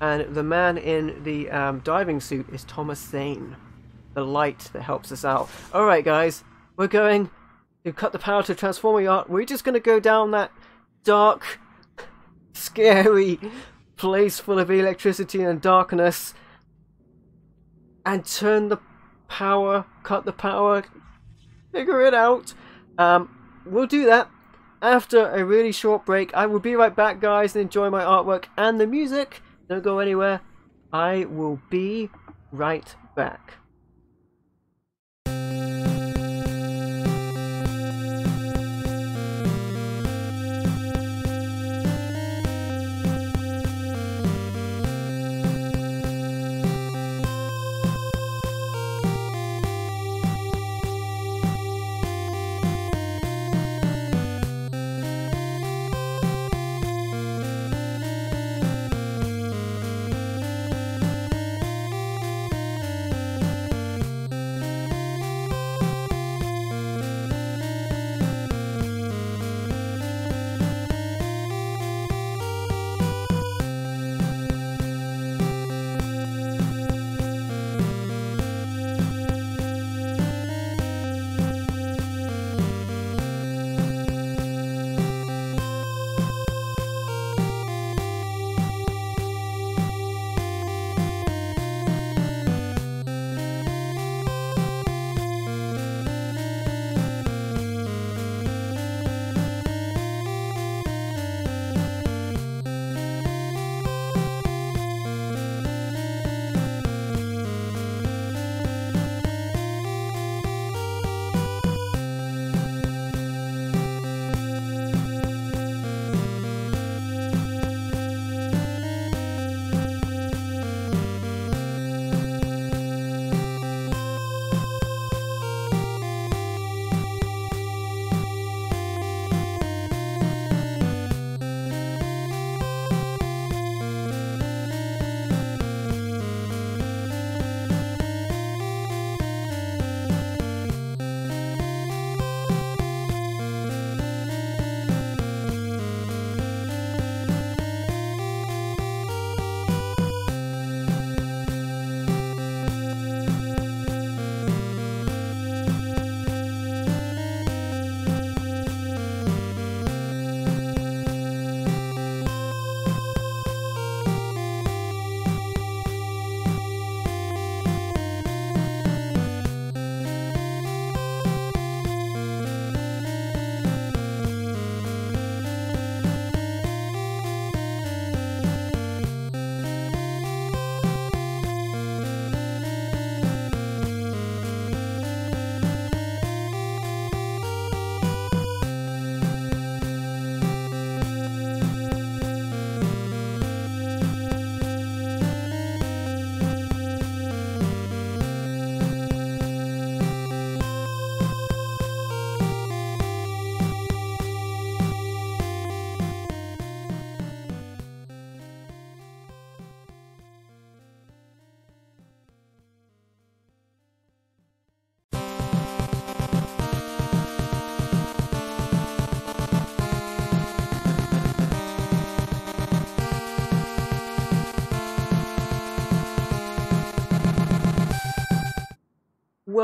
And the man in the um, diving suit is Thomas Zane, the light that helps us out. Alright, guys, we're going to cut the power to Transformer Yard. We're just going to go down that dark, scary place full of electricity and darkness and turn the power, cut the power, figure it out. Um, we'll do that after a really short break. I will be right back, guys, and enjoy my artwork and the music. Don't go anywhere. I will be right back.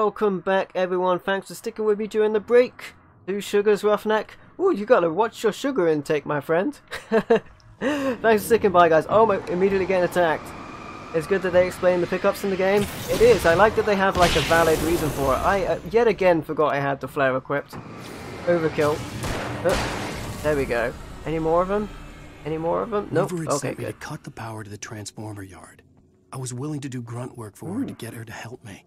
Welcome back, everyone. Thanks for sticking with me during the break. Two sugars, Roughneck. Oh, you gotta watch your sugar intake, my friend. (laughs) Thanks for sticking by, guys. Oh, my, immediately getting attacked. It's good that they explain the pickups in the game. It is. I like that they have like a valid reason for it. I uh, yet again forgot I had the flare equipped. Overkill. Oh, there we go. Any more of them? Any more of them? Nope. Okay, sent me to good. cut the power to the transformer yard. I was willing to do grunt work for her to get her to help me.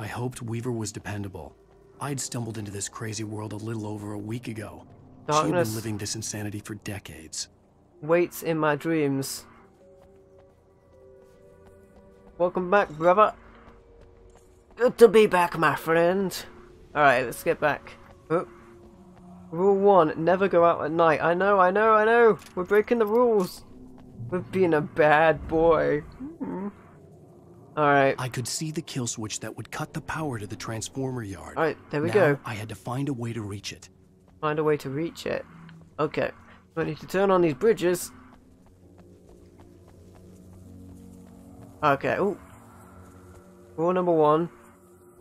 I hoped Weaver was dependable. I'd stumbled into this crazy world a little over a week ago. She had been living this insanity for decades. Waits in my dreams. Welcome back, brother. Good to be back, my friend. Alright, let's get back. Oh. Rule 1, never go out at night. I know, I know, I know. We're breaking the rules. We're being a bad boy. Hmm. Alright. I could see the kill switch that would cut the power to the transformer yard. Alright, there we Now, go. I had to find a way to reach it. Find a way to reach it. Okay. So I need to turn on these bridges. Okay, oh. Rule number one.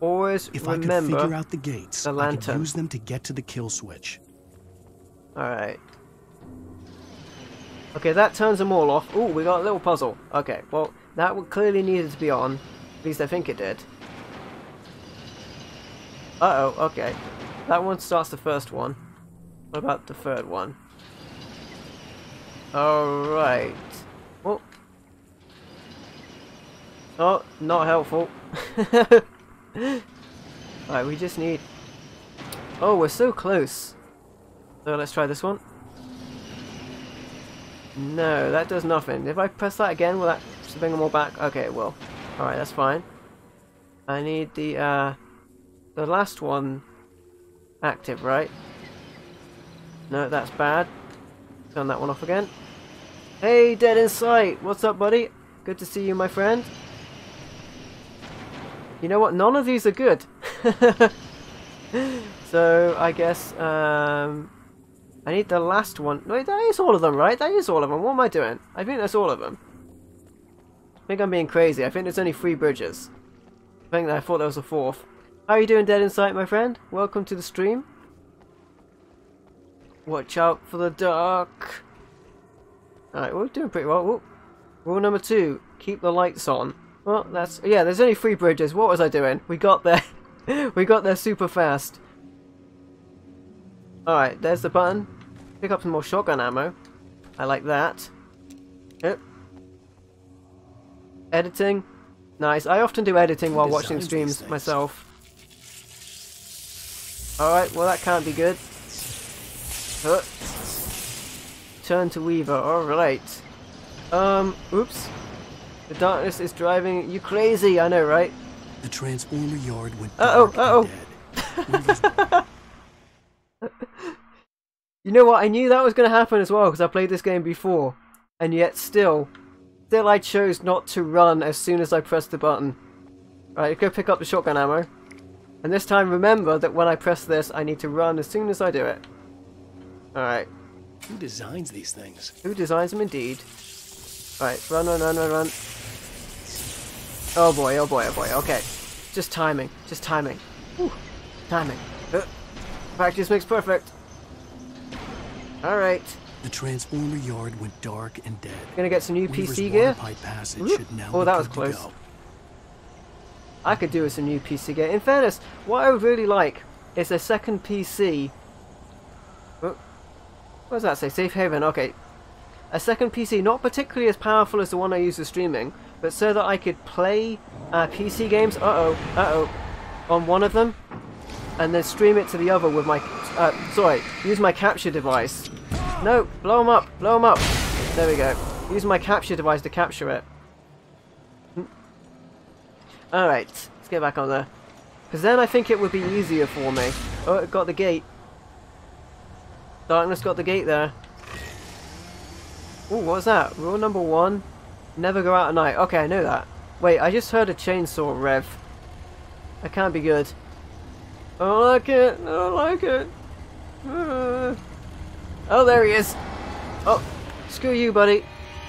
Always If I could figure out the gates, the I could use them to get to the kill switch. Alright. Okay, that turns them all off. Ooh, we got a little puzzle. Okay, well, that clearly needed to be on. At least I think it did. Uh-oh, okay. That one starts the first one. What about the third one? Alright. Oh. Oh, not helpful. (laughs) Alright, we just need... Oh, we're so close. So let's try this one. No, that does nothing. If I press that again, will that bring them all back? Okay, it will. Alright, that's fine. I need the, uh, the last one active, right? No, that's bad. Turn that one off again. Hey, Dead in Sight! What's up, buddy? Good to see you, my friend. You know what? None of these are good. (laughs) so, I guess, um... I need the last one. Wait, that is all of them, right? That is all of them. What am I doing? I think that's all of them. I think I'm being crazy. I think there's only three bridges. I think that I thought there was a fourth. How are you doing, Dead Insight, my friend? Welcome to the stream. Watch out for the dark. Alright, we're doing pretty well. Rule number two, keep the lights on. Well, that's... Yeah, there's only three bridges. What was I doing? We got there. (laughs) we got there super fast. Alright, there's the button. Pick up some more shotgun ammo. I like that. Editing. Nice. I often do editing while watching streams myself. Alright, well that can't be good. Uh, turn to Weaver, alright. Um, oops. The darkness is driving you crazy, I know, right? The transformer yard went Uh-oh, dark uh-oh. (laughs) You know what? I knew that was going to happen as well because I played this game before, and yet still, still I chose not to run as soon as I pressed the button. Right, go pick up the shotgun ammo, and this time remember that when I press this, I need to run as soon as I do it. All right, Who designs these things? who designs them indeed? Right, run, run, run, run, run. Oh boy, oh boy, oh boy. Okay, just timing, just timing. Whew. Timing. Uh, practice makes perfect. Alright. The transformer yard went dark and dead. Gonna get some new Weaver's PC gear? pipe passage Whoop. should now Oh, that was close. I could do with some new PC gear. In fairness, what I would really like is a second PC. Oh, what does that say? Safe haven. Okay. A second PC, not particularly as powerful as the one I use for streaming, but so that I could play uh, PC games. Uh oh, uh oh, on one of them, and then stream it to the other with my. Uh, sorry, use my capture device. No, blow him up, blow him up. There we go. Use my capture device to capture it. Hmm. Alright, let's get back on there. Because then I think it would be easier for me. Oh, it got the gate. Darkness got the gate there. Oh, what was that? Rule number one. Never go out at night. Okay, I know that. Wait, I just heard a chainsaw rev. That can't be good. I don't like it. I don't like it. Ah. Oh, there he is. Oh, screw you, buddy.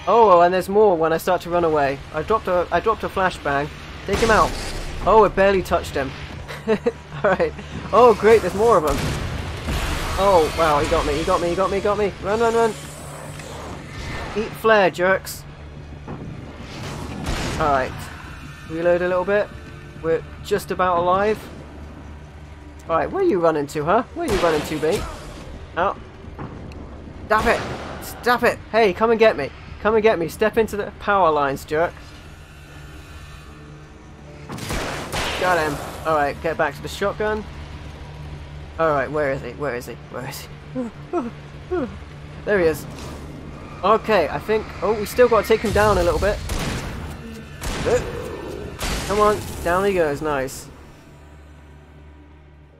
Oh, oh, and there's more when I start to run away. I dropped a, I dropped a flashbang. Take him out. Oh, it barely touched him. (laughs) Alright. Oh, great, there's more of them. Oh, wow, he got me, he got me, he got me, he got me. Run, run, run. Eat flare, jerks. Alright. Reload a little bit. We're just about alive. Alright, where are you running to, huh? Where are you running to, mate? Out. Stop it! Stop it! Hey, come and get me. Come and get me. Step into the power lines, jerk. Got him. Alright, get back to the shotgun. Alright, where is he? Where is he? Where is he? there he is. Okay, I think... Oh, we still got to take him down a little bit. Come on, down he goes, nice.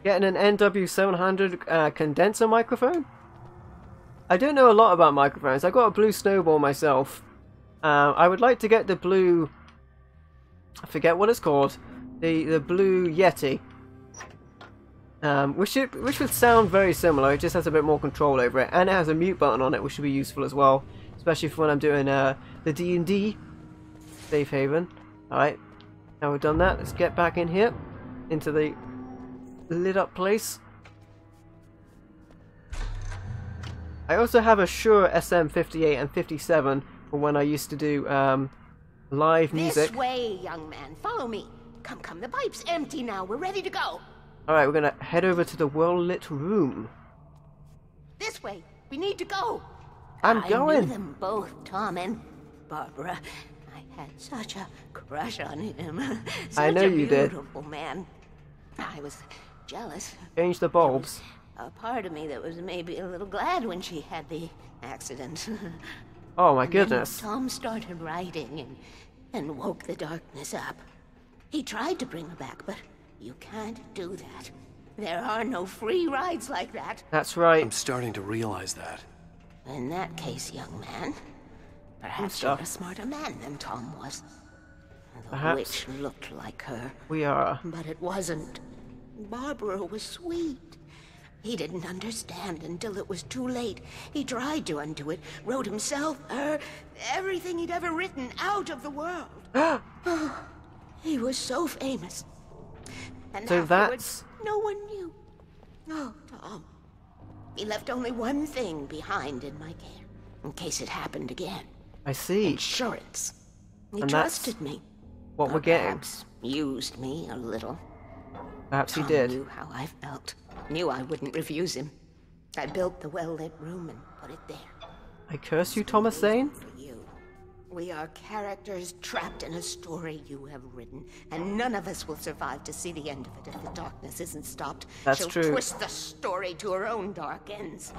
Getting an NW700 uh, condenser microphone? I don't know a lot about microphones. I got a blue snowball myself. Uh, I would like to get the blue... I forget what it's called. The the blue Yeti. Um, which, should, which would sound very similar, it just has a bit more control over it. And it has a mute button on it, which should be useful as well. Especially for when I'm doing uh, the D&D safe haven. Alright, now we've done that, let's get back in here. Into the lit up place. I also have a Shure SM58 and 57 for when I used to do um, live music. This way, young man. Follow me. Come, come. The pipe's empty now. We're ready to go. Alright, we're gonna head over to the well-lit room. This way. We need to go. I'm going. I knew them both, Tom and Barbara. I had such a crush on him. such I know a you did. beautiful man. I was jealous. Change the bulbs. A part of me that was maybe a little glad when she had the accident. (laughs) Oh my And then goodness. Tom started writing and, and woke the darkness up. He tried to bring her back, but you can't do that. There are no free rides like that. That's right. I'm starting to realize that. In that case, young man, perhaps you're a smarter man than Tom was. The Perhaps. witch looked like her, We are. but it wasn't. Barbara was sweet. He didn't understand until it was too late. He tried to undo it, wrote himself, her, everything he'd ever written out of the world. (gasps) oh, he was so famous. And So afterwards, no one knew. Oh, Tom. He left only one thing behind in my care, in case it happened again. I see. Insurance. He And that's trusted me. What we're getting. perhaps used me a little. Perhaps he Tom did. knew how I felt. Knew I wouldn't refuse him. I built the well-lit room and put it there. I curse you, Thomas Zane? For you. We are characters trapped in a story you have written, and none of us will survive to see the end of it if the darkness isn't stopped. That's She'll true. twist the story to her own dark ends.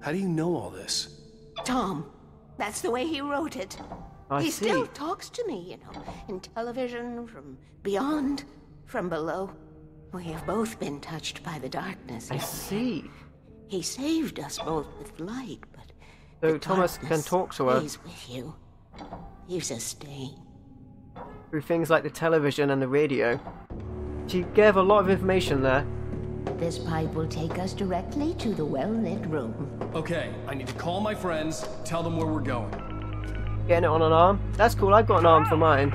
How do you know all this? Tom, that's the way he wrote it. I he see. still talks to me, you know, in television, from beyond, from below. We have both been touched by the darkness. I see. He saved us both with light, but So the Thomas can talk to her stays with you. Leaves a stain. through things like the television and the radio. She gave a lot of information there. This pipe will take us directly to the well-lit room. Okay, I need to call my friends, tell them where we're going. Getting it on an arm. That's cool, I've got an arm for mine.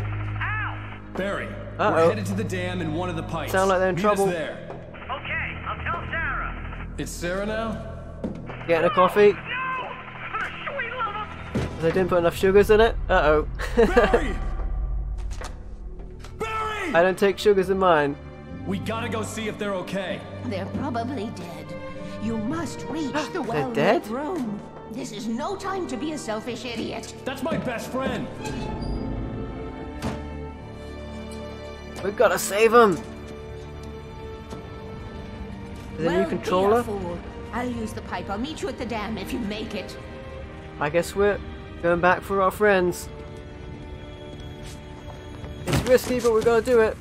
Barry, Uh-oh. we're headed to the dam in one of the pipes. Sound like they're in Meet trouble. Us there. Okay, I'll tell Sarah. It's Sarah now? Getting a coffee. They didn't put enough sugars in it? Uh-oh. (laughs) Barry! I don't take sugars in mine. We gotta go see if they're okay. They're probably dead. You must reach (gasps) the well-lit dead? room. This is no time to be a selfish idiot. That's my best friend. We've got to save him. Is a new well, Be controller? a fool. I'll use the pipe. I'll meet you at the dam if you make it. I guess we're going back for our friends. It's risky, but we're gonna do it.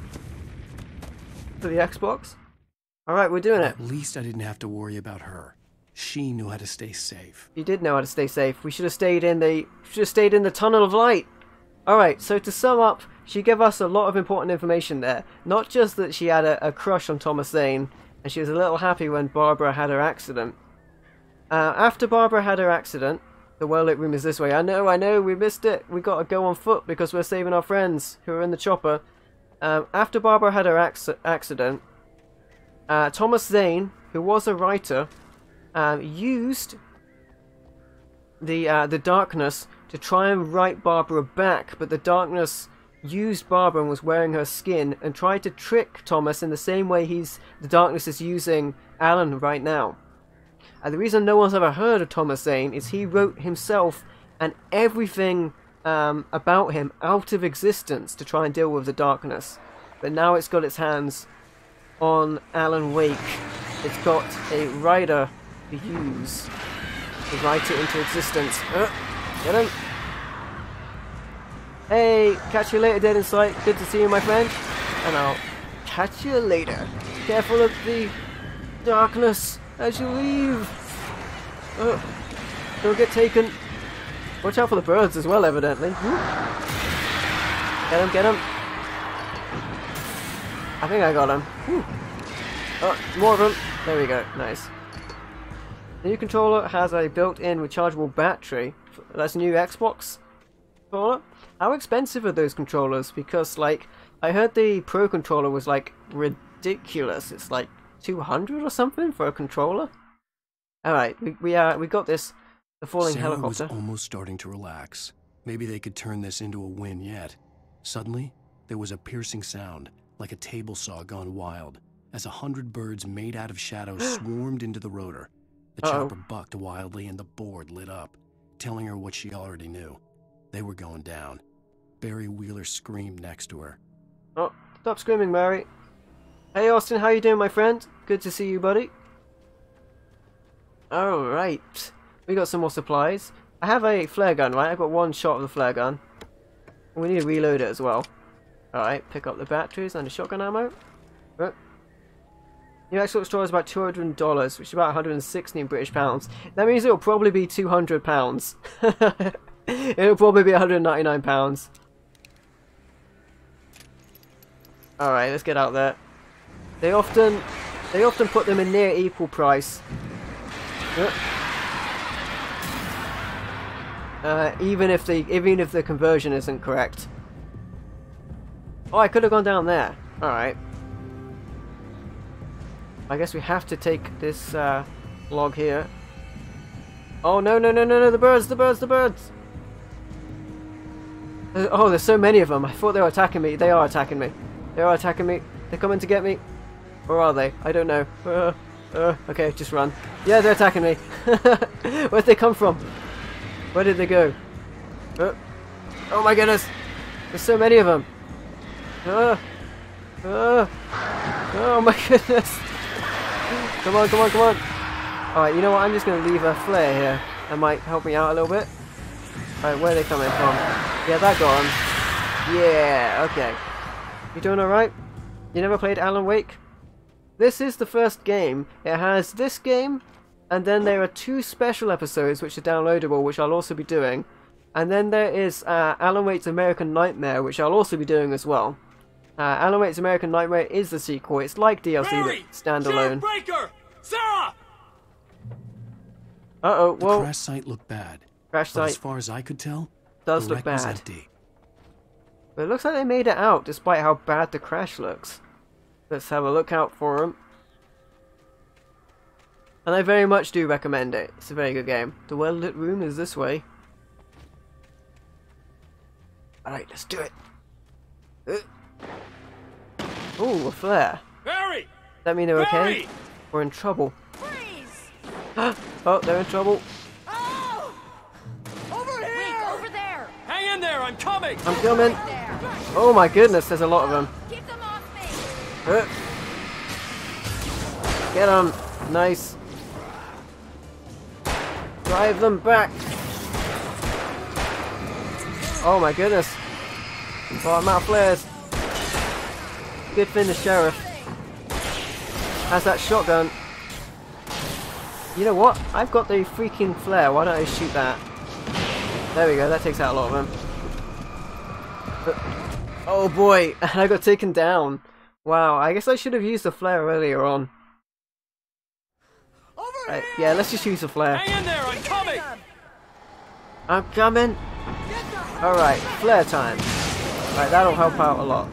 For the Xbox? Alright, we're doing it. At least I didn't have to worry about her. She knew how to stay safe. You did know how to stay safe. We should have stayed in the should have stayed in the tunnel of light. Alright, so to sum up, she gave us a lot of important information there. Not just that she had a, a crush on Thomas Zane, and she was a little happy when Barbara had her accident. Uh, after Barbara had her accident, the well-lit room is this way. I know, I know, we missed it. We got to go on foot because we're saving our friends who are in the chopper. Um, after Barbara had her acc- accident, uh, Thomas Zane, who was a writer, um, used the uh, the darkness to try and write Barbara back, but the darkness used Barbara and was wearing her skin and tried to trick Thomas in the same way he's the darkness is using Alan right now. And the reason no one's ever heard of Thomas Zane is he wrote himself and everything um, about him out of existence to try and deal with the darkness. but now it's got its hands on Alan Wake. It's got a writer to use to write it into existence. Uh, get him! Hey, catch you later, Dead in Sight. Good to see you, my friend. And I'll catch you later. Careful of the darkness as you leave. Uh, don't get taken. Watch out for the birds as well, evidently. Get him, get him. I think I got him. Oh, more of them. There we go. Nice. The new controller has a built-in rechargeable battery. That's a new Xbox controller. How expensive are those controllers? Because, like, I heard the Pro controller was, like, ridiculous. It's like 200 or something for a controller. Alright, we, we, uh, we got this. The falling Sarah helicopter. was almost starting to relax. Maybe they could turn this into a win yet. Suddenly, there was a piercing sound, like a table saw gone wild, as a hundred birds made out of shadows (gasps) swarmed into the rotor. The Uh-oh. chopper bucked wildly and the board lit up, telling her what she already knew. They were going down. Barry Wheeler screamed next to her. Oh, stop screaming, Mary. Hey, Austin, how you doing, my friend? Good to see you, buddy. Alright. We got some more supplies. I have a flare gun, right? I've got one shot of the flare gun. We need to reload it as well. Alright, pick up the batteries and the shotgun ammo. Oh. New store is about $200, which is about 116 British pounds. That means it'll probably be 200 pounds. (laughs) it'll probably be 199 pounds. Alright, let's get out there. They often they often put them in near equal price. Uh, even if the even if the conversion isn't correct. Oh, I could have gone down there. All right. I guess we have to take this uh, log here. Oh no no no no no! The birds! The birds! The birds! Uh, oh, there's so many of them. I thought they were attacking me. They are attacking me. They are attacking me. They're coming to get me. Or are they? I don't know. Uh, uh, okay, just run. Yeah, they're attacking me. (laughs) Where'd they come from? Where did they go? Uh, oh my goodness! There's so many of them. Uh, uh, oh my (laughs) goodness! Come on, come on, come on! Alright, you know what? I'm just going to leave a flare here. That might help me out a little bit. Alright, where are they coming from? Yeah, that got 'em. Yeah, okay. You doing alright? You never played Alan Wake? This is the first game. It has this game, and then there are two special episodes which are downloadable, which I'll also be doing. And then there is uh, Alan Wake's American Nightmare, which I'll also be doing as well. Uh, Alan Wake's American Nightmare is the sequel. It's like DLC Barry! but standalone. Breaker! Sarah! Uh oh, The crash site looked bad. Crash but as far as I could tell, does the look wreck was bad. empty. But it looks like they made it out, despite how bad the crash looks. Let's have a look out for them. And I very much do recommend it. It's a very good game. The well-lit room is this way. Alright, let's do it. Uh. Ooh, a flare. Barry! Does that mean they're okay? Barry! We're in trouble. (gasps) oh, they're in trouble. In there, I'm coming! I'm coming. Oh my goodness, there's a lot of them. Keep them off me! Get them. Nice. Drive them back. Oh my goodness. Oh, I'm out of flares. Good thing the sheriff has that shotgun. You know what? I've got the freaking flare. Why don't I shoot that? There we go. That takes out a lot of them. (laughs) Oh boy, (laughs) I got taken down. Wow, I guess I should have used the flare earlier on. Right, yeah, let's just use the flare. Hang in there, I'm coming! I'm coming. Alright, flare time. Right, that'll help out a lot.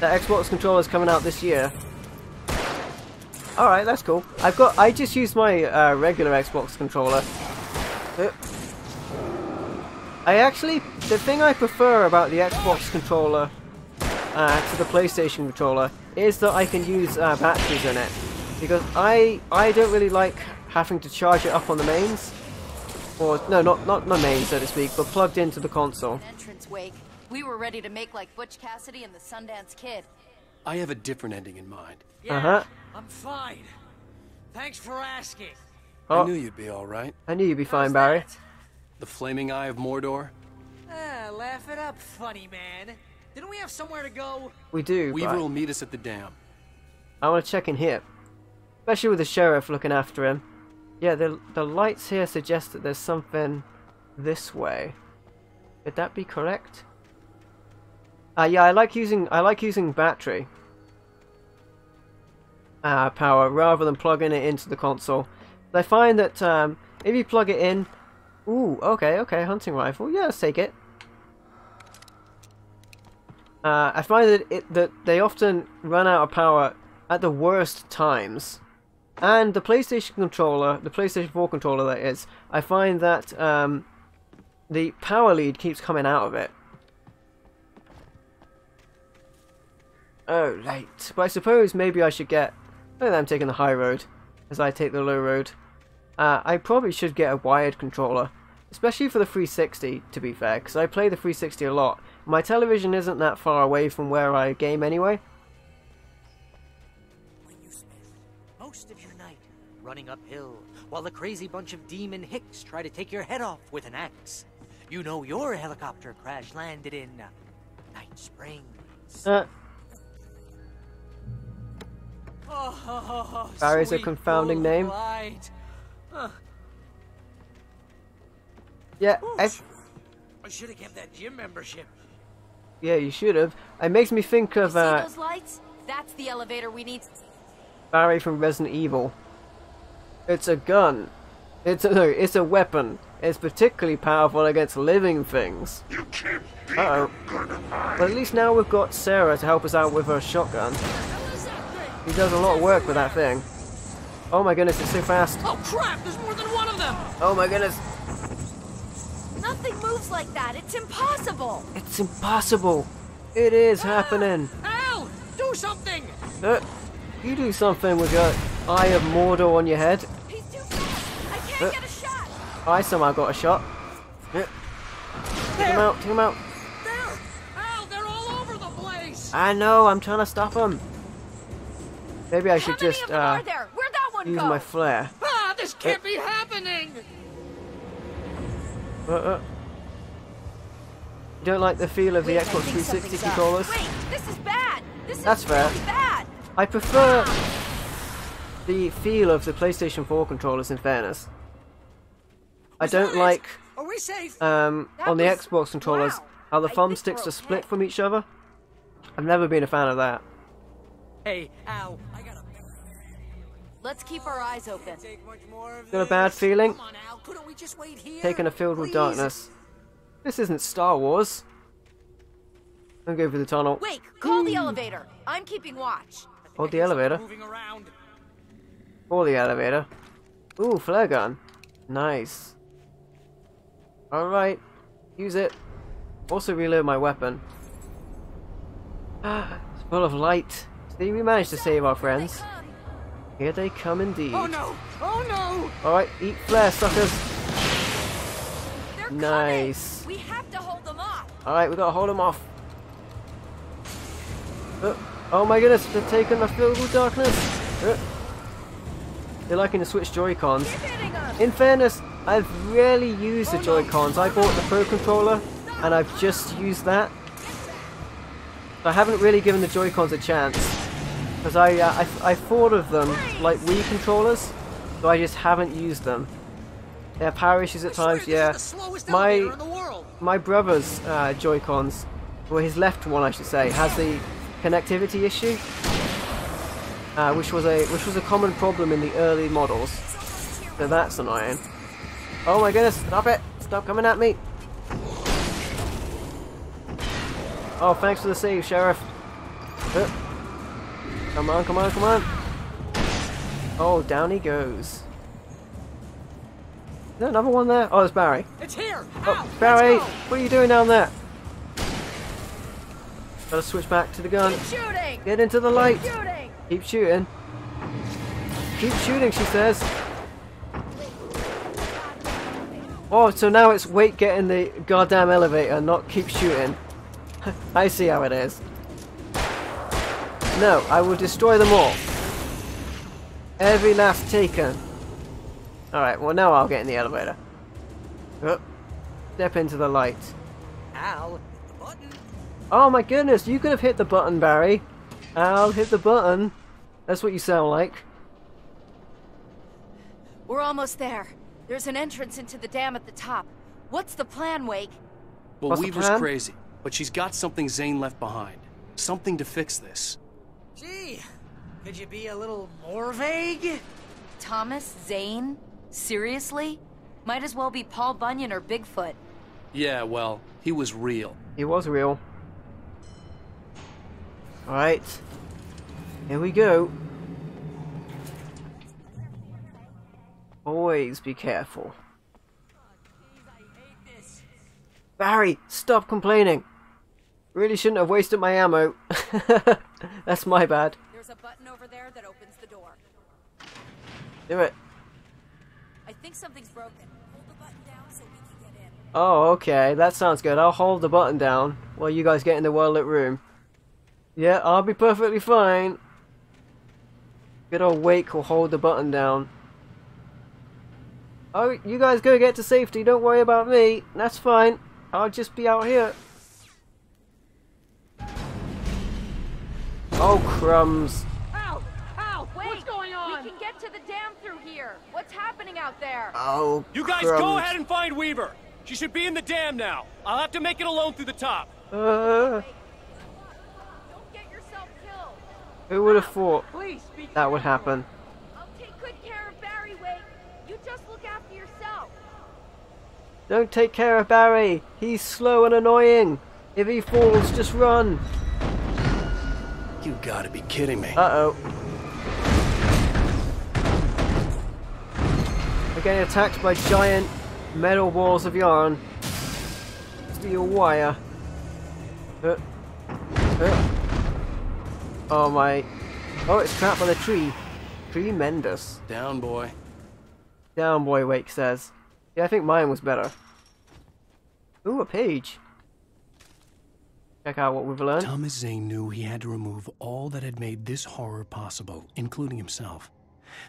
The Xbox controller's coming out this year. Alright, that's cool. I've got I just used my uh, regular Xbox controller. Uh. I actually the thing I prefer about the Xbox controller uh, to the PlayStation controller is that I can use uh, batteries in it because I I don't really like having to charge it up on the mains. Or, no, not, not my main, so to speak, but plugged into the console. Entrance wake. We were ready to make like Butch Cassidy and the Sundance Kid. I have a different ending in mind. Yeah, Uh-huh. I'm fine. Thanks for asking. Oh. I knew you'd be all right. I knew you'd be fine, Barry. The flaming eye of Mordor. Ah, laugh it up, funny man. Didn't we have somewhere to go? We do, Weaver but will meet us at the dam. I want to check in here. Especially with the sheriff looking after him. Yeah, the, the lights here suggest that there's something this way. Could that be correct? Uh, yeah, I like using I like using battery uh, power rather than plugging it into the console. I find that um, if you plug it in, ooh, okay, okay, hunting rifle, yeah, let's take it. Uh, I find that it that they often run out of power at the worst times. And the PlayStation controller, the PlayStation 4 controller that is, I find that um, the power lead keeps coming out of it. Oh, late. But I suppose maybe I should get... Think I'm taking the high road, as I take the low road. Uh, I probably should get a wired controller, especially for the 360, to be fair, because I play the 360 a lot. My television isn't that far away from where I game anyway. Most of your night running uphill while a crazy bunch of demon hicks try to take your head off with an axe. You know your helicopter crash landed in uh, Night Springs. Uh, Oh, Barry's a confounding name. light. Huh. yeah, I, I should have kept that gym membership. yeah, you should have. It makes me think of See uh, those lights? That's the elevator we need. Barry from Resident Evil. It's a gun. It's a, no, it's a weapon. It's particularly powerful against living things. You can't. Uh oh. But at least now we've got Sarah to help us out with her shotgun. He does a lot of work with that thing. Oh my goodness, it's so fast. Oh crap! There's more than one of them. Oh my goodness. Nothing moves like that. It's impossible. It's impossible. It is happening. Al, do something. Uh, you do something with your Eye of Mordor on your head. He's too fast. I can't Uh, get a shot. I somehow got a shot. Uh, Take him out, take him out. There, Al, they're all over the place. I know, I'm trying to stop him. Maybe I should just uh, Are there? Where'd that one use go? my flare. Ah, this can't be happening. Uh, uh. You don't like the feel of the Wait, Xbox 360 controllers? Wait, this is bad. This That's is fair. really bad. I prefer the feel of the PlayStation 4 controllers. In fairness, I don't like Are we safe? um, That on the was- Xbox controllers wow. how the I think thumbsticks we're are split from each other. I've never been a fan of that. Hey, Al, I got a Let's keep our eyes open. Got a bad feeling? Come on, we just wait here? Taking a field with darkness. This isn't Star Wars. I'll go for the tunnel. Wait, call the elevator. I'm keeping watch. Hold the elevator. Moving around. Or the elevator. Ooh, flare gun. Nice. Alright. Use it. Also reload my weapon. Ah, it's full of light. See, we managed to save our friends. Here they come indeed. Oh no! Oh no! Alright, eat flare, suckers. They're Nice. coming. We have to hold them off. Alright, we gotta hold them off. Uh, oh my goodness, they're taking the field with darkness. Uh, they're liking to switch Joy-Cons. In fairness, I've rarely used the Joy-Cons. I bought the Pro Controller, and I've just used that. I haven't really given the Joy-Cons a chance. Because I, uh, I, I thought of them like Wii controllers, so I just haven't used them. They have power issues at times, yeah. My, my brother's uh, Joy-Cons, well his left one I should say, has the connectivity issue. Uh, which was a which was a common problem in the early models. So that's annoying. Oh my goodness, stop it! Stop coming at me! Oh, thanks for the save, Sheriff. Uh, Come on, come on, come on! Oh, down he goes. Is there another one there? Oh, there's Barry. It's here! Oh, Barry! What are you doing down there? Gotta switch back to the gun. Keep shooting. Get into the light. Keep shooting. Keep shooting. Keep shooting, she says. Oh, so now it's wait get in the goddamn elevator, not keep shooting. (laughs) I see how it is. No, I will destroy them all. Every last taken. Alright, well now I'll get in the elevator. Oh, step into the light. Al, hit the button. Oh my goodness, you could have hit the button, Barry. I'll hit the button. That's what you sound like. We're almost there. There's an entrance into the dam at the top. What's the plan, Wake? Well, What's Weaver's crazy, but she's got something Zane left behind. Something to fix this. Gee, could you be a little more vague? Thomas Zane? Seriously? Might as well be Paul Bunyan or Bigfoot. Yeah, well, he was real. He was real. Alright. Here we go. Always be careful. Barry, stop complaining. Really shouldn't have wasted my ammo. (laughs) (laughs) That's my bad. There's a button over there that opens the door. Do it. I think something's broken. Hold the button down so we can get in. Oh, okay. That sounds good. I'll hold the button down while you guys get in the well-lit room. Yeah, I'll be perfectly fine. Good old Wake will hold the button down. Oh, you guys go get to safety. Don't worry about me. That's fine. I'll just be out here. Oh, crumbs. Ow! Ow! Wait! What's going on? We can get to the dam through here. What's happening out there? Oh, You guys crumbs. go ahead and find Weaver. She should be in the dam now. I'll have to make it alone through the top. Uh, Don't get yourself killed. who would have thought Please speak. that would happen? I'll take good care of Barry, Wake. You just look after yourself. Don't take care of Barry. He's slow and annoying. If he falls, just run. You gotta be kidding me. Uh-oh. We're getting attacked by giant metal walls of yarn. Steel wire. Uh, uh. Oh my. Oh, it's trapped by the tree. Tremendous. Down, boy. Down, boy, Wake says. Yeah, I think mine was better. Ooh, a page. Check out what we've learned. Thomas Zane knew he had to remove all that had made this horror possible, including himself.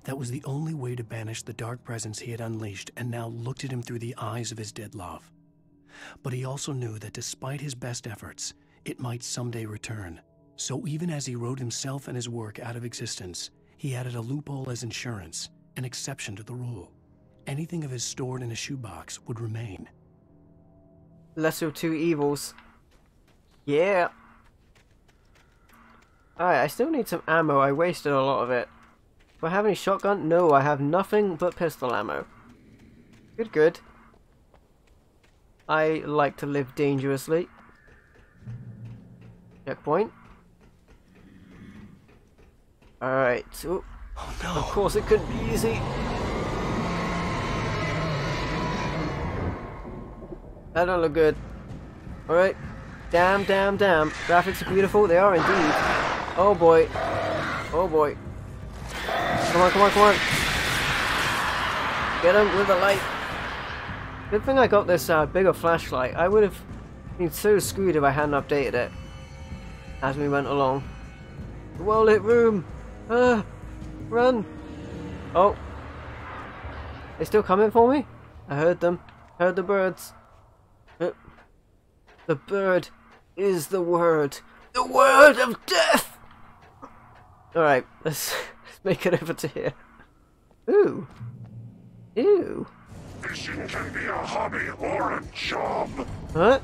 That was the only way to banish the dark presence he had unleashed and now looked at him through the eyes of his dead love. But he also knew that despite his best efforts, it might someday return. So even as he wrote himself and his work out of existence, he added a loophole as insurance, an exception to the rule. Anything of his stored in a shoebox would remain. Lesser of two evils. Yeah. Alright, I still need some ammo. I wasted a lot of it. Do I have any shotgun? No, I have nothing but pistol ammo. Good, good. I like to live dangerously. Checkpoint. Alright. Oh, no. Of course it couldn't be easy. That don't look good. Alright. Damn, damn, damn. Graphics are beautiful. They are indeed. Oh boy. Oh boy. Come on, come on, come on. Get him with the light. Good thing I got this uh, bigger flashlight. I would have been so screwed if I hadn't updated it as we went along. The well-lit room. Ah, run. Oh. They still coming for me? I heard them. Heard the birds. Uh, The bird is the word. The word of death! Alright, let's, let's (laughs) make it over to here. Ooh. Ew. Fishing can be a hobby or a job. Huh?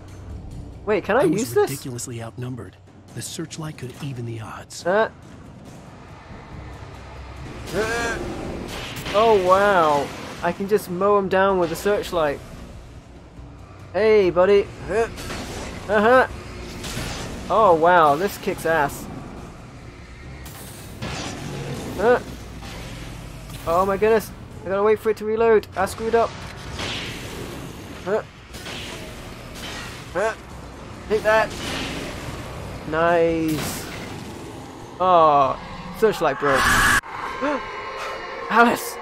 Wait, can I, I was use this? ridiculously outnumbered. The searchlight could even the odds. Uh. Uh. Oh wow. I can just mow him down with the searchlight. Hey, buddy. Uh huh. Oh wow, this kicks ass. Uh. Oh my goodness. I gotta wait for it to reload. I screwed up. Uh. Uh. Take that. Nice. Oh, searchlight broke. (gasps) Alice!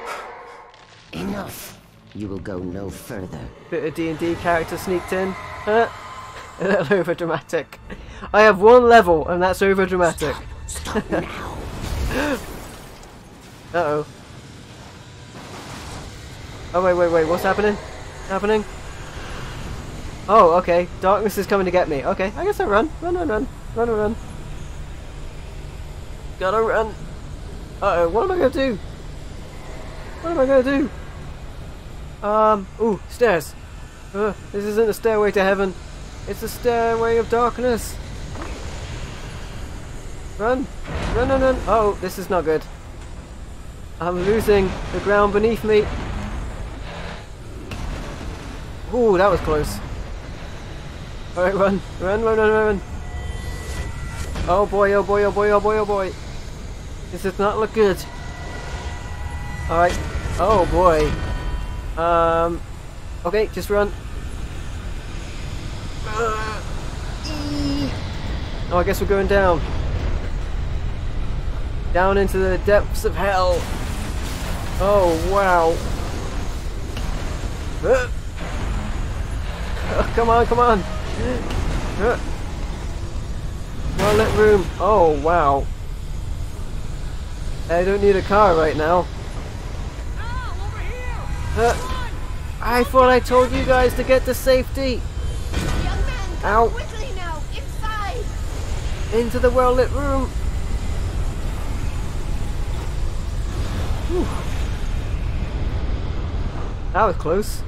Enough. you will go no further. Bit of D&D character sneaked in. Huh? (laughs) A little over dramatic. I have one level and that's over dramatic. Stop now. (laughs) Uh oh. Oh wait, wait, wait. What's happening? Happening? Oh, okay. Darkness is coming to get me. Okay, I guess I run. Run, run, run. Run, run, run. Gotta run. Uh oh, what am I gonna do? What am I gonna do? Um, ooh, stairs. Uh, this isn't a stairway to heaven. It's a stairway of darkness. Run. Run, run, run. Oh, this is not good. I'm losing the ground beneath me. Ooh, that was close. Alright, run. Run, run, run, run. Oh boy, oh boy, oh boy, oh boy, oh boy. This does not look good. Alright. Oh boy. Um. Okay, just run. Uh, oh, I guess we're going down. Down into the depths of hell. Oh, wow. Uh. Oh, come on, come on. Uh. Well lit room. Oh, wow. I don't need a car right now. Uh, I thought I told you guys to get to safety. Ow. Quickly now, inside. Into the well lit room. Whew. That was close.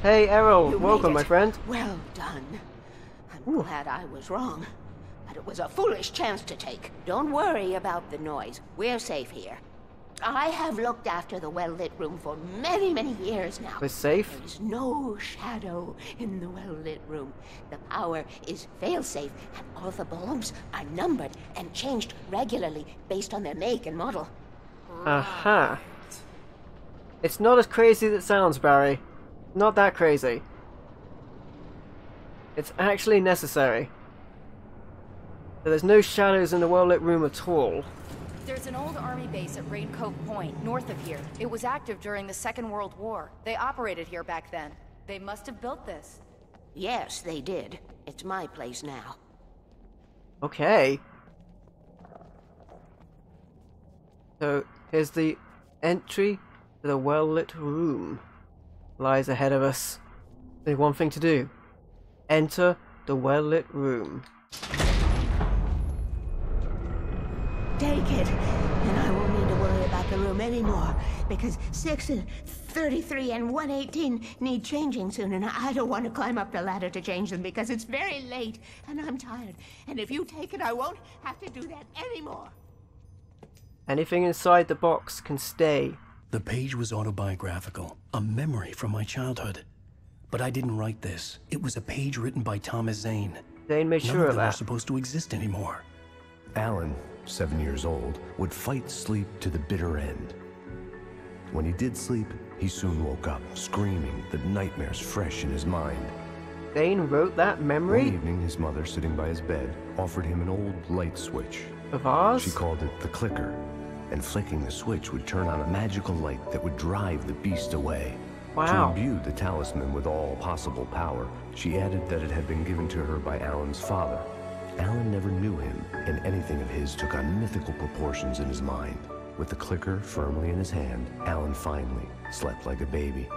Hey Errol, You welcome my friend. Well done. I'm glad I was wrong. But it was a foolish chance to take. Don't worry about the noise. We're safe here. I have looked after the well-lit room for many, many years now. We're safe? There is no shadow in the well-lit room. The power is fail-safe, and all the bulbs are numbered and changed regularly based on their make and model. Aha. It's not as crazy as it sounds, Barry. Not that crazy. It's actually necessary. There's no shadows in the well-lit room at all. There's an old army base at Rain Cove Point, north of here. It was active during the Second World War. They operated here back then. They must have built this. Yes, they did. It's my place now. Okay. So here's the entry to the well-lit room. Lies ahead of us. Only one thing to do. Enter the well-lit room. Take it, and I won't need to worry about the room anymore, because 6 and 33 and 118 need changing soon, and I don't want to climb up the ladder to change them because it's very late, and I'm tired. And if you take it, I won't have to do that anymore. Anything inside the box can stay. The page was autobiographical, a memory from my childhood. But I didn't write this. It was a page written by Thomas Zane. Zane made None sure of of them are supposed to exist anymore. Alan, seven years old, would fight sleep to the bitter end. When he did sleep, he soon woke up, screaming, the nightmares fresh in his mind. Zane wrote that memory? One evening, his mother, sitting by his bed, offered him an old light switch. of ours? She called it the clicker, and flicking the switch would turn on a magical light that would drive the beast away. Wow. To imbue the talisman with all possible power, she added that it had been given to her by Alan's father. Alan never knew him, and anything of his took on mythical proportions in his mind. With the clicker firmly in his hand, Alan finally slept like a baby.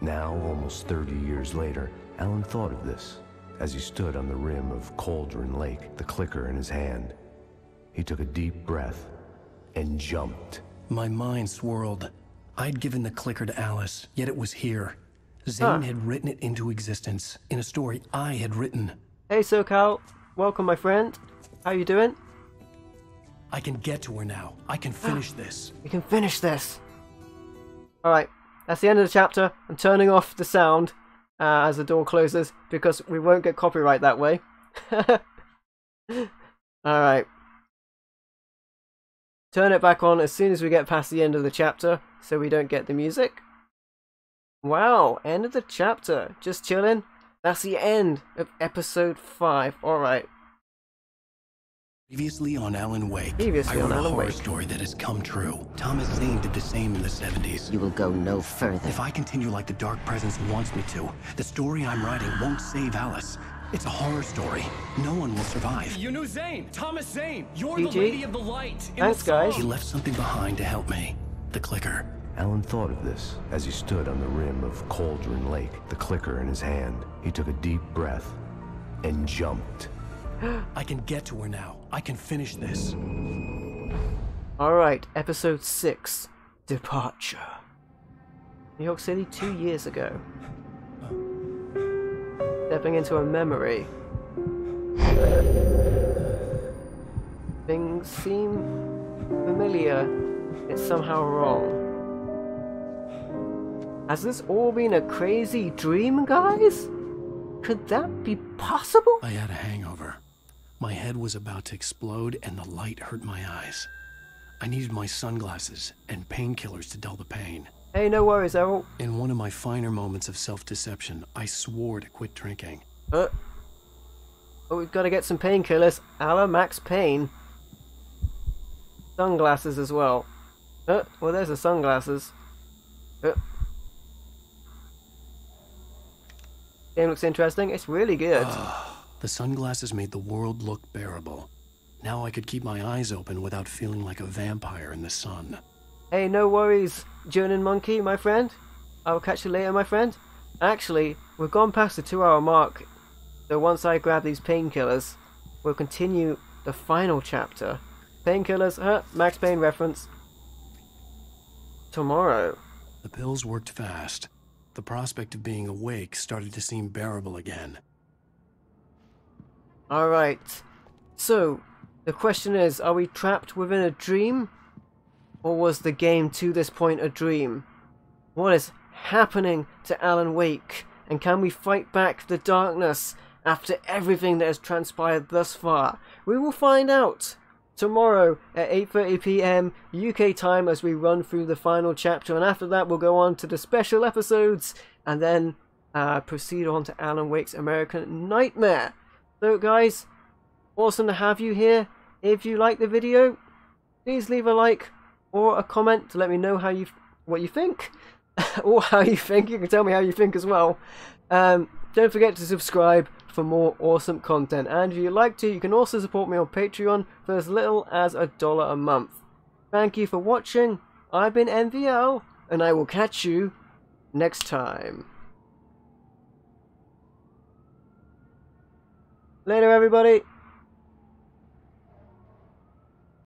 Now, almost 30 years later, Alan thought of this as he stood on the rim of Cauldron Lake, the clicker in his hand. He took a deep breath and jumped. My mind swirled. I'd given the clicker to Alice, yet it was here. Zane Huh. had written it into existence in a story I had written. Hey SoCal, welcome my friend. How you doing? I can get to her now. I can finish this. We can finish this. Alright, that's the end of the chapter. I'm turning off the sound uh, as the door closes because we won't get copyright that way. (laughs) Alright. Turn it back on as soon as we get past the end of the chapter so we don't get the music. Wow, end of the chapter. Just chilling. That's the end of episode 5. Alright. Previously on Alan Wake, Previously I on wrote a horror Wake. story that has come true. Thomas Zane did the same in the 70s. You will go no further. If I continue like the Dark Presence wants me to, the story I'm writing won't save Alice. It's a horror story. No one will survive. You knew Zane, Thomas Zane. You're GG. the lady of the light. Thanks, the guys. He left something behind to help me. The clicker. Alan thought of this as he stood on the rim of Cauldron Lake, the clicker in his hand. He took a deep breath and jumped. (gasps) I can get to her now. I can finish this. Alright, episode 6 Departure. New York City two years ago. Stepping into a memory. Things seem familiar, yet somehow wrong. Has this all been a crazy dream, guys? Could that be possible? I had a hangover. My head was about to explode and the light hurt my eyes. I needed my sunglasses and painkillers to dull the pain. Hey, no worries, Errol. In one of my finer moments of self deception, I swore to quit drinking. Uh, oh, we've got to get some painkillers. Ala Max Payne. Sunglasses as well. Uh, well, there's the sunglasses. Uh. Game looks interesting. It's really good. The sunglasses made the world look bearable. Now I could keep my eyes open without feeling like a vampire in the sun. Hey, no worries, Jonin Monkey, my friend. I'll catch you later, my friend. Actually, we've gone past the two hour mark, so once I grab these painkillers, we'll continue the final chapter. Painkillers, huh? Max Payne reference. Tomorrow. The pills worked fast. The prospect of being awake started to seem bearable again. Alright. So, the question is are we trapped within a dream? Or was the game to this point a dream? What is happening to Alan Wake? And can we fight back the darkness after everything that has transpired thus far? We will find out tomorrow at 8:30 p.m. UK time as we run through the final chapter and after that we'll go on to the special episodes and then uh, proceed on to Alan Wake's American Nightmare. So guys, awesome to have you here. If you like the video, please leave a like or a comment to let me know how you what you think (laughs) or how you think. You can tell me how you think as well. Um, don't forget to subscribe for more awesome content. And if you'd like to, you can also support me on Patreon for as little as a dollar a month. Thank you for watching. I've been MVL, and I will catch you next time. Later, everybody.